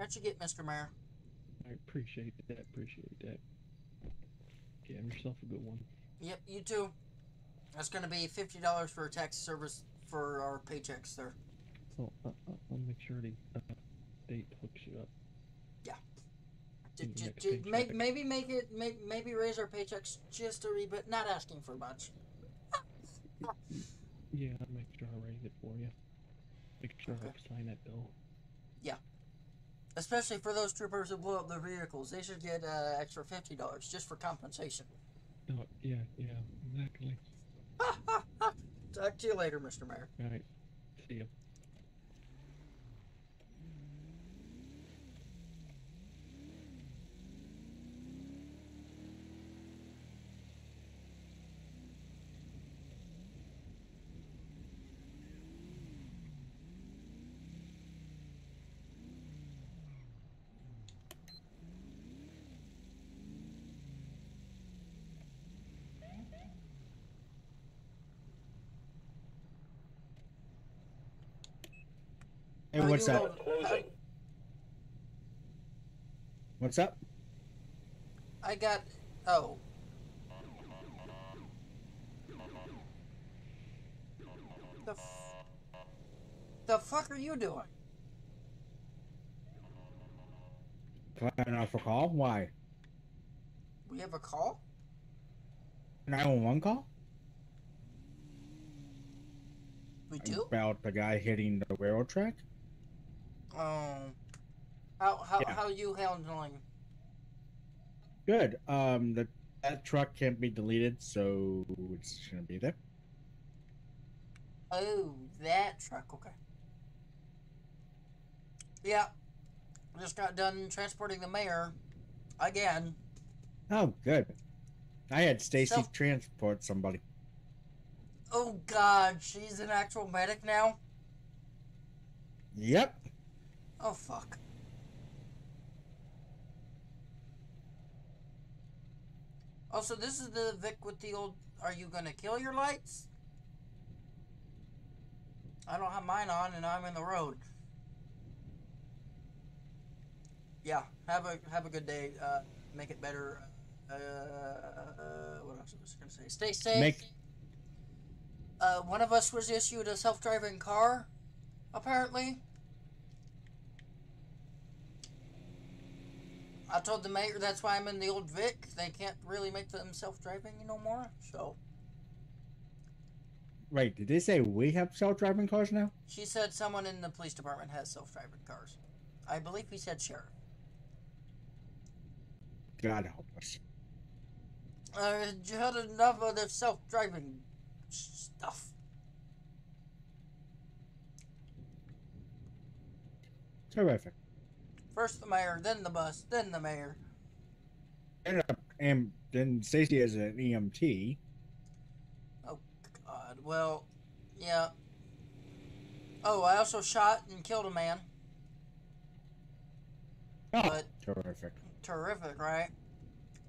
How'd you get, Mr. Mayor? I appreciate that. Appreciate that. Get yourself a good one. Yep, you too. That's gonna be fifty dollars for a taxi service for our paychecks there. So uh, uh, I'll make sure the uh, date hooks you up. Yeah. in the j- next j- may- maybe make it, may- maybe raise our paychecks just a wee bit. Not asking for much. [LAUGHS] Yeah, I'll make sure I raise it for you. Make sure I sign that bill. Especially for those troopers who blew up their vehicles, they should get uh, extra fifty dollars just for compensation. Oh, yeah, yeah, exactly. [LAUGHS] Talk to you later, Mr. Mayor. All right. See ya. What's up? Closing. What's up? I got. Oh. The. F- the fuck are you doing? Calling off a call? Why? We have a call. 911 call? We do. About the guy hitting the railroad track? Um. How how Yeah. how you handling? Good. Um, the that truck can't be deleted, so it's gonna be there. Oh, that truck. Okay. Yeah. Just got done transporting the mayor. Again. Oh, good. I had Stacy Self- transport somebody. Oh God, she's an actual medic now. Yep. Oh fuck. Oh, so this is the Vic with the old. Are you gonna kill your lights? I don't have mine on, and I'm in the road. Yeah, have a have a good day. Uh, make it better. Uh, what else was I gonna say? Stay safe. Make Uh, one of us was issued a self-driving car, apparently. I told the mayor that's why I'm in the old Vic. They can't really make them self-driving no more. So wait. Did they say we have self-driving cars now? she said someone in the police department has self-driving cars. I believe he said sheriff. God help us. I you had enough of the self-driving stuff. Terrific. First the mayor, then the bus, then the mayor. And, uh, and then Stacy has an EMT. Oh, God, well, yeah. Oh, I also shot and killed a man. Oh, But terrific. terrific, right?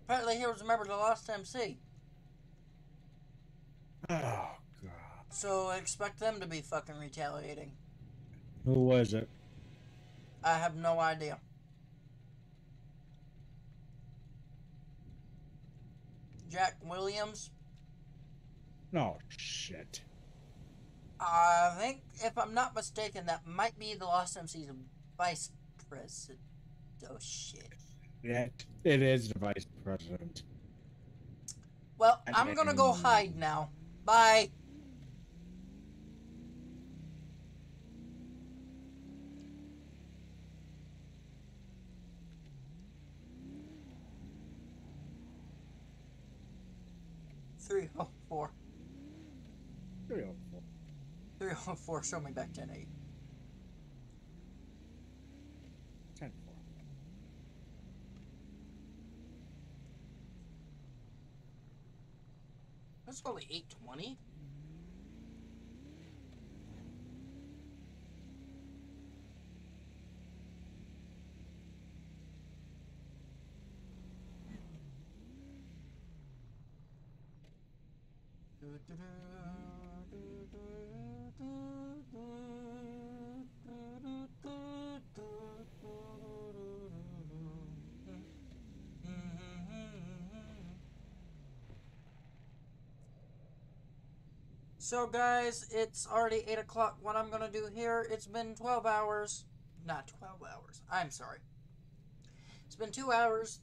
Apparently he was a member of the Lost MC. Oh, God. So expect them to be fucking retaliating. Who was it? I have no idea. Jack Williams. No, shit. I think, if I'm not mistaken, that might be the Lost MC's vice president. Oh shit. Yeah, it is the vice president. Well, I'm gonna go hide now. Bye. 304. 304. 304, show me back ten eight. Ten four. 10 4. That's probably 820. So, guys, it's already 8 o'clock. What I'm going to do here, it's been 12 hours. Not 12 hours. I'm sorry. It's been 2 hours,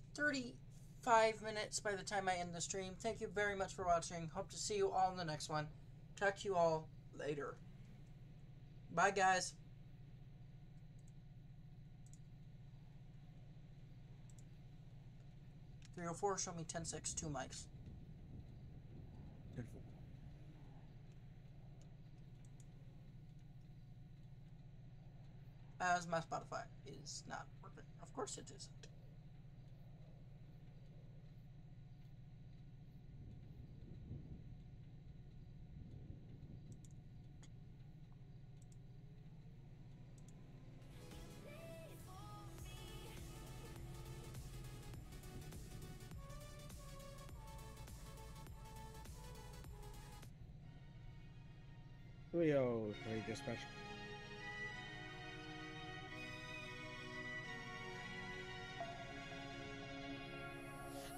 35 minutes by the time I end the stream. Thank you very much for watching. Hope to see you all in the next one. Talk to you all later. Bye, guys. Three oh four. Show me ten six. Two mics. As my Spotify is not working. Of course it isn't. Oh three dispatch.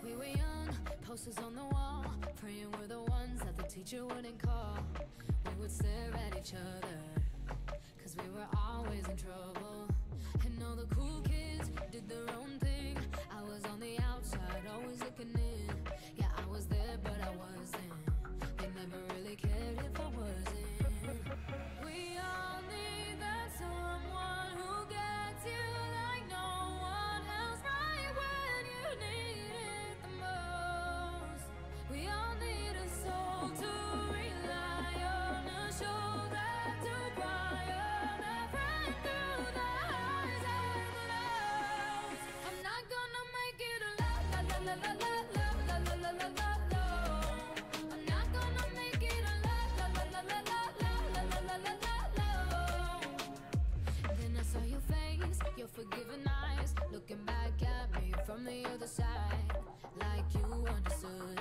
We were young, posters on the wall, praying we're the ones that the teacher wouldn't call. We would stare at each other, cause we were always in trouble. And all the cool kids did their own thing. I was on the outside, always looking in. Yeah, from the other side, like you understood.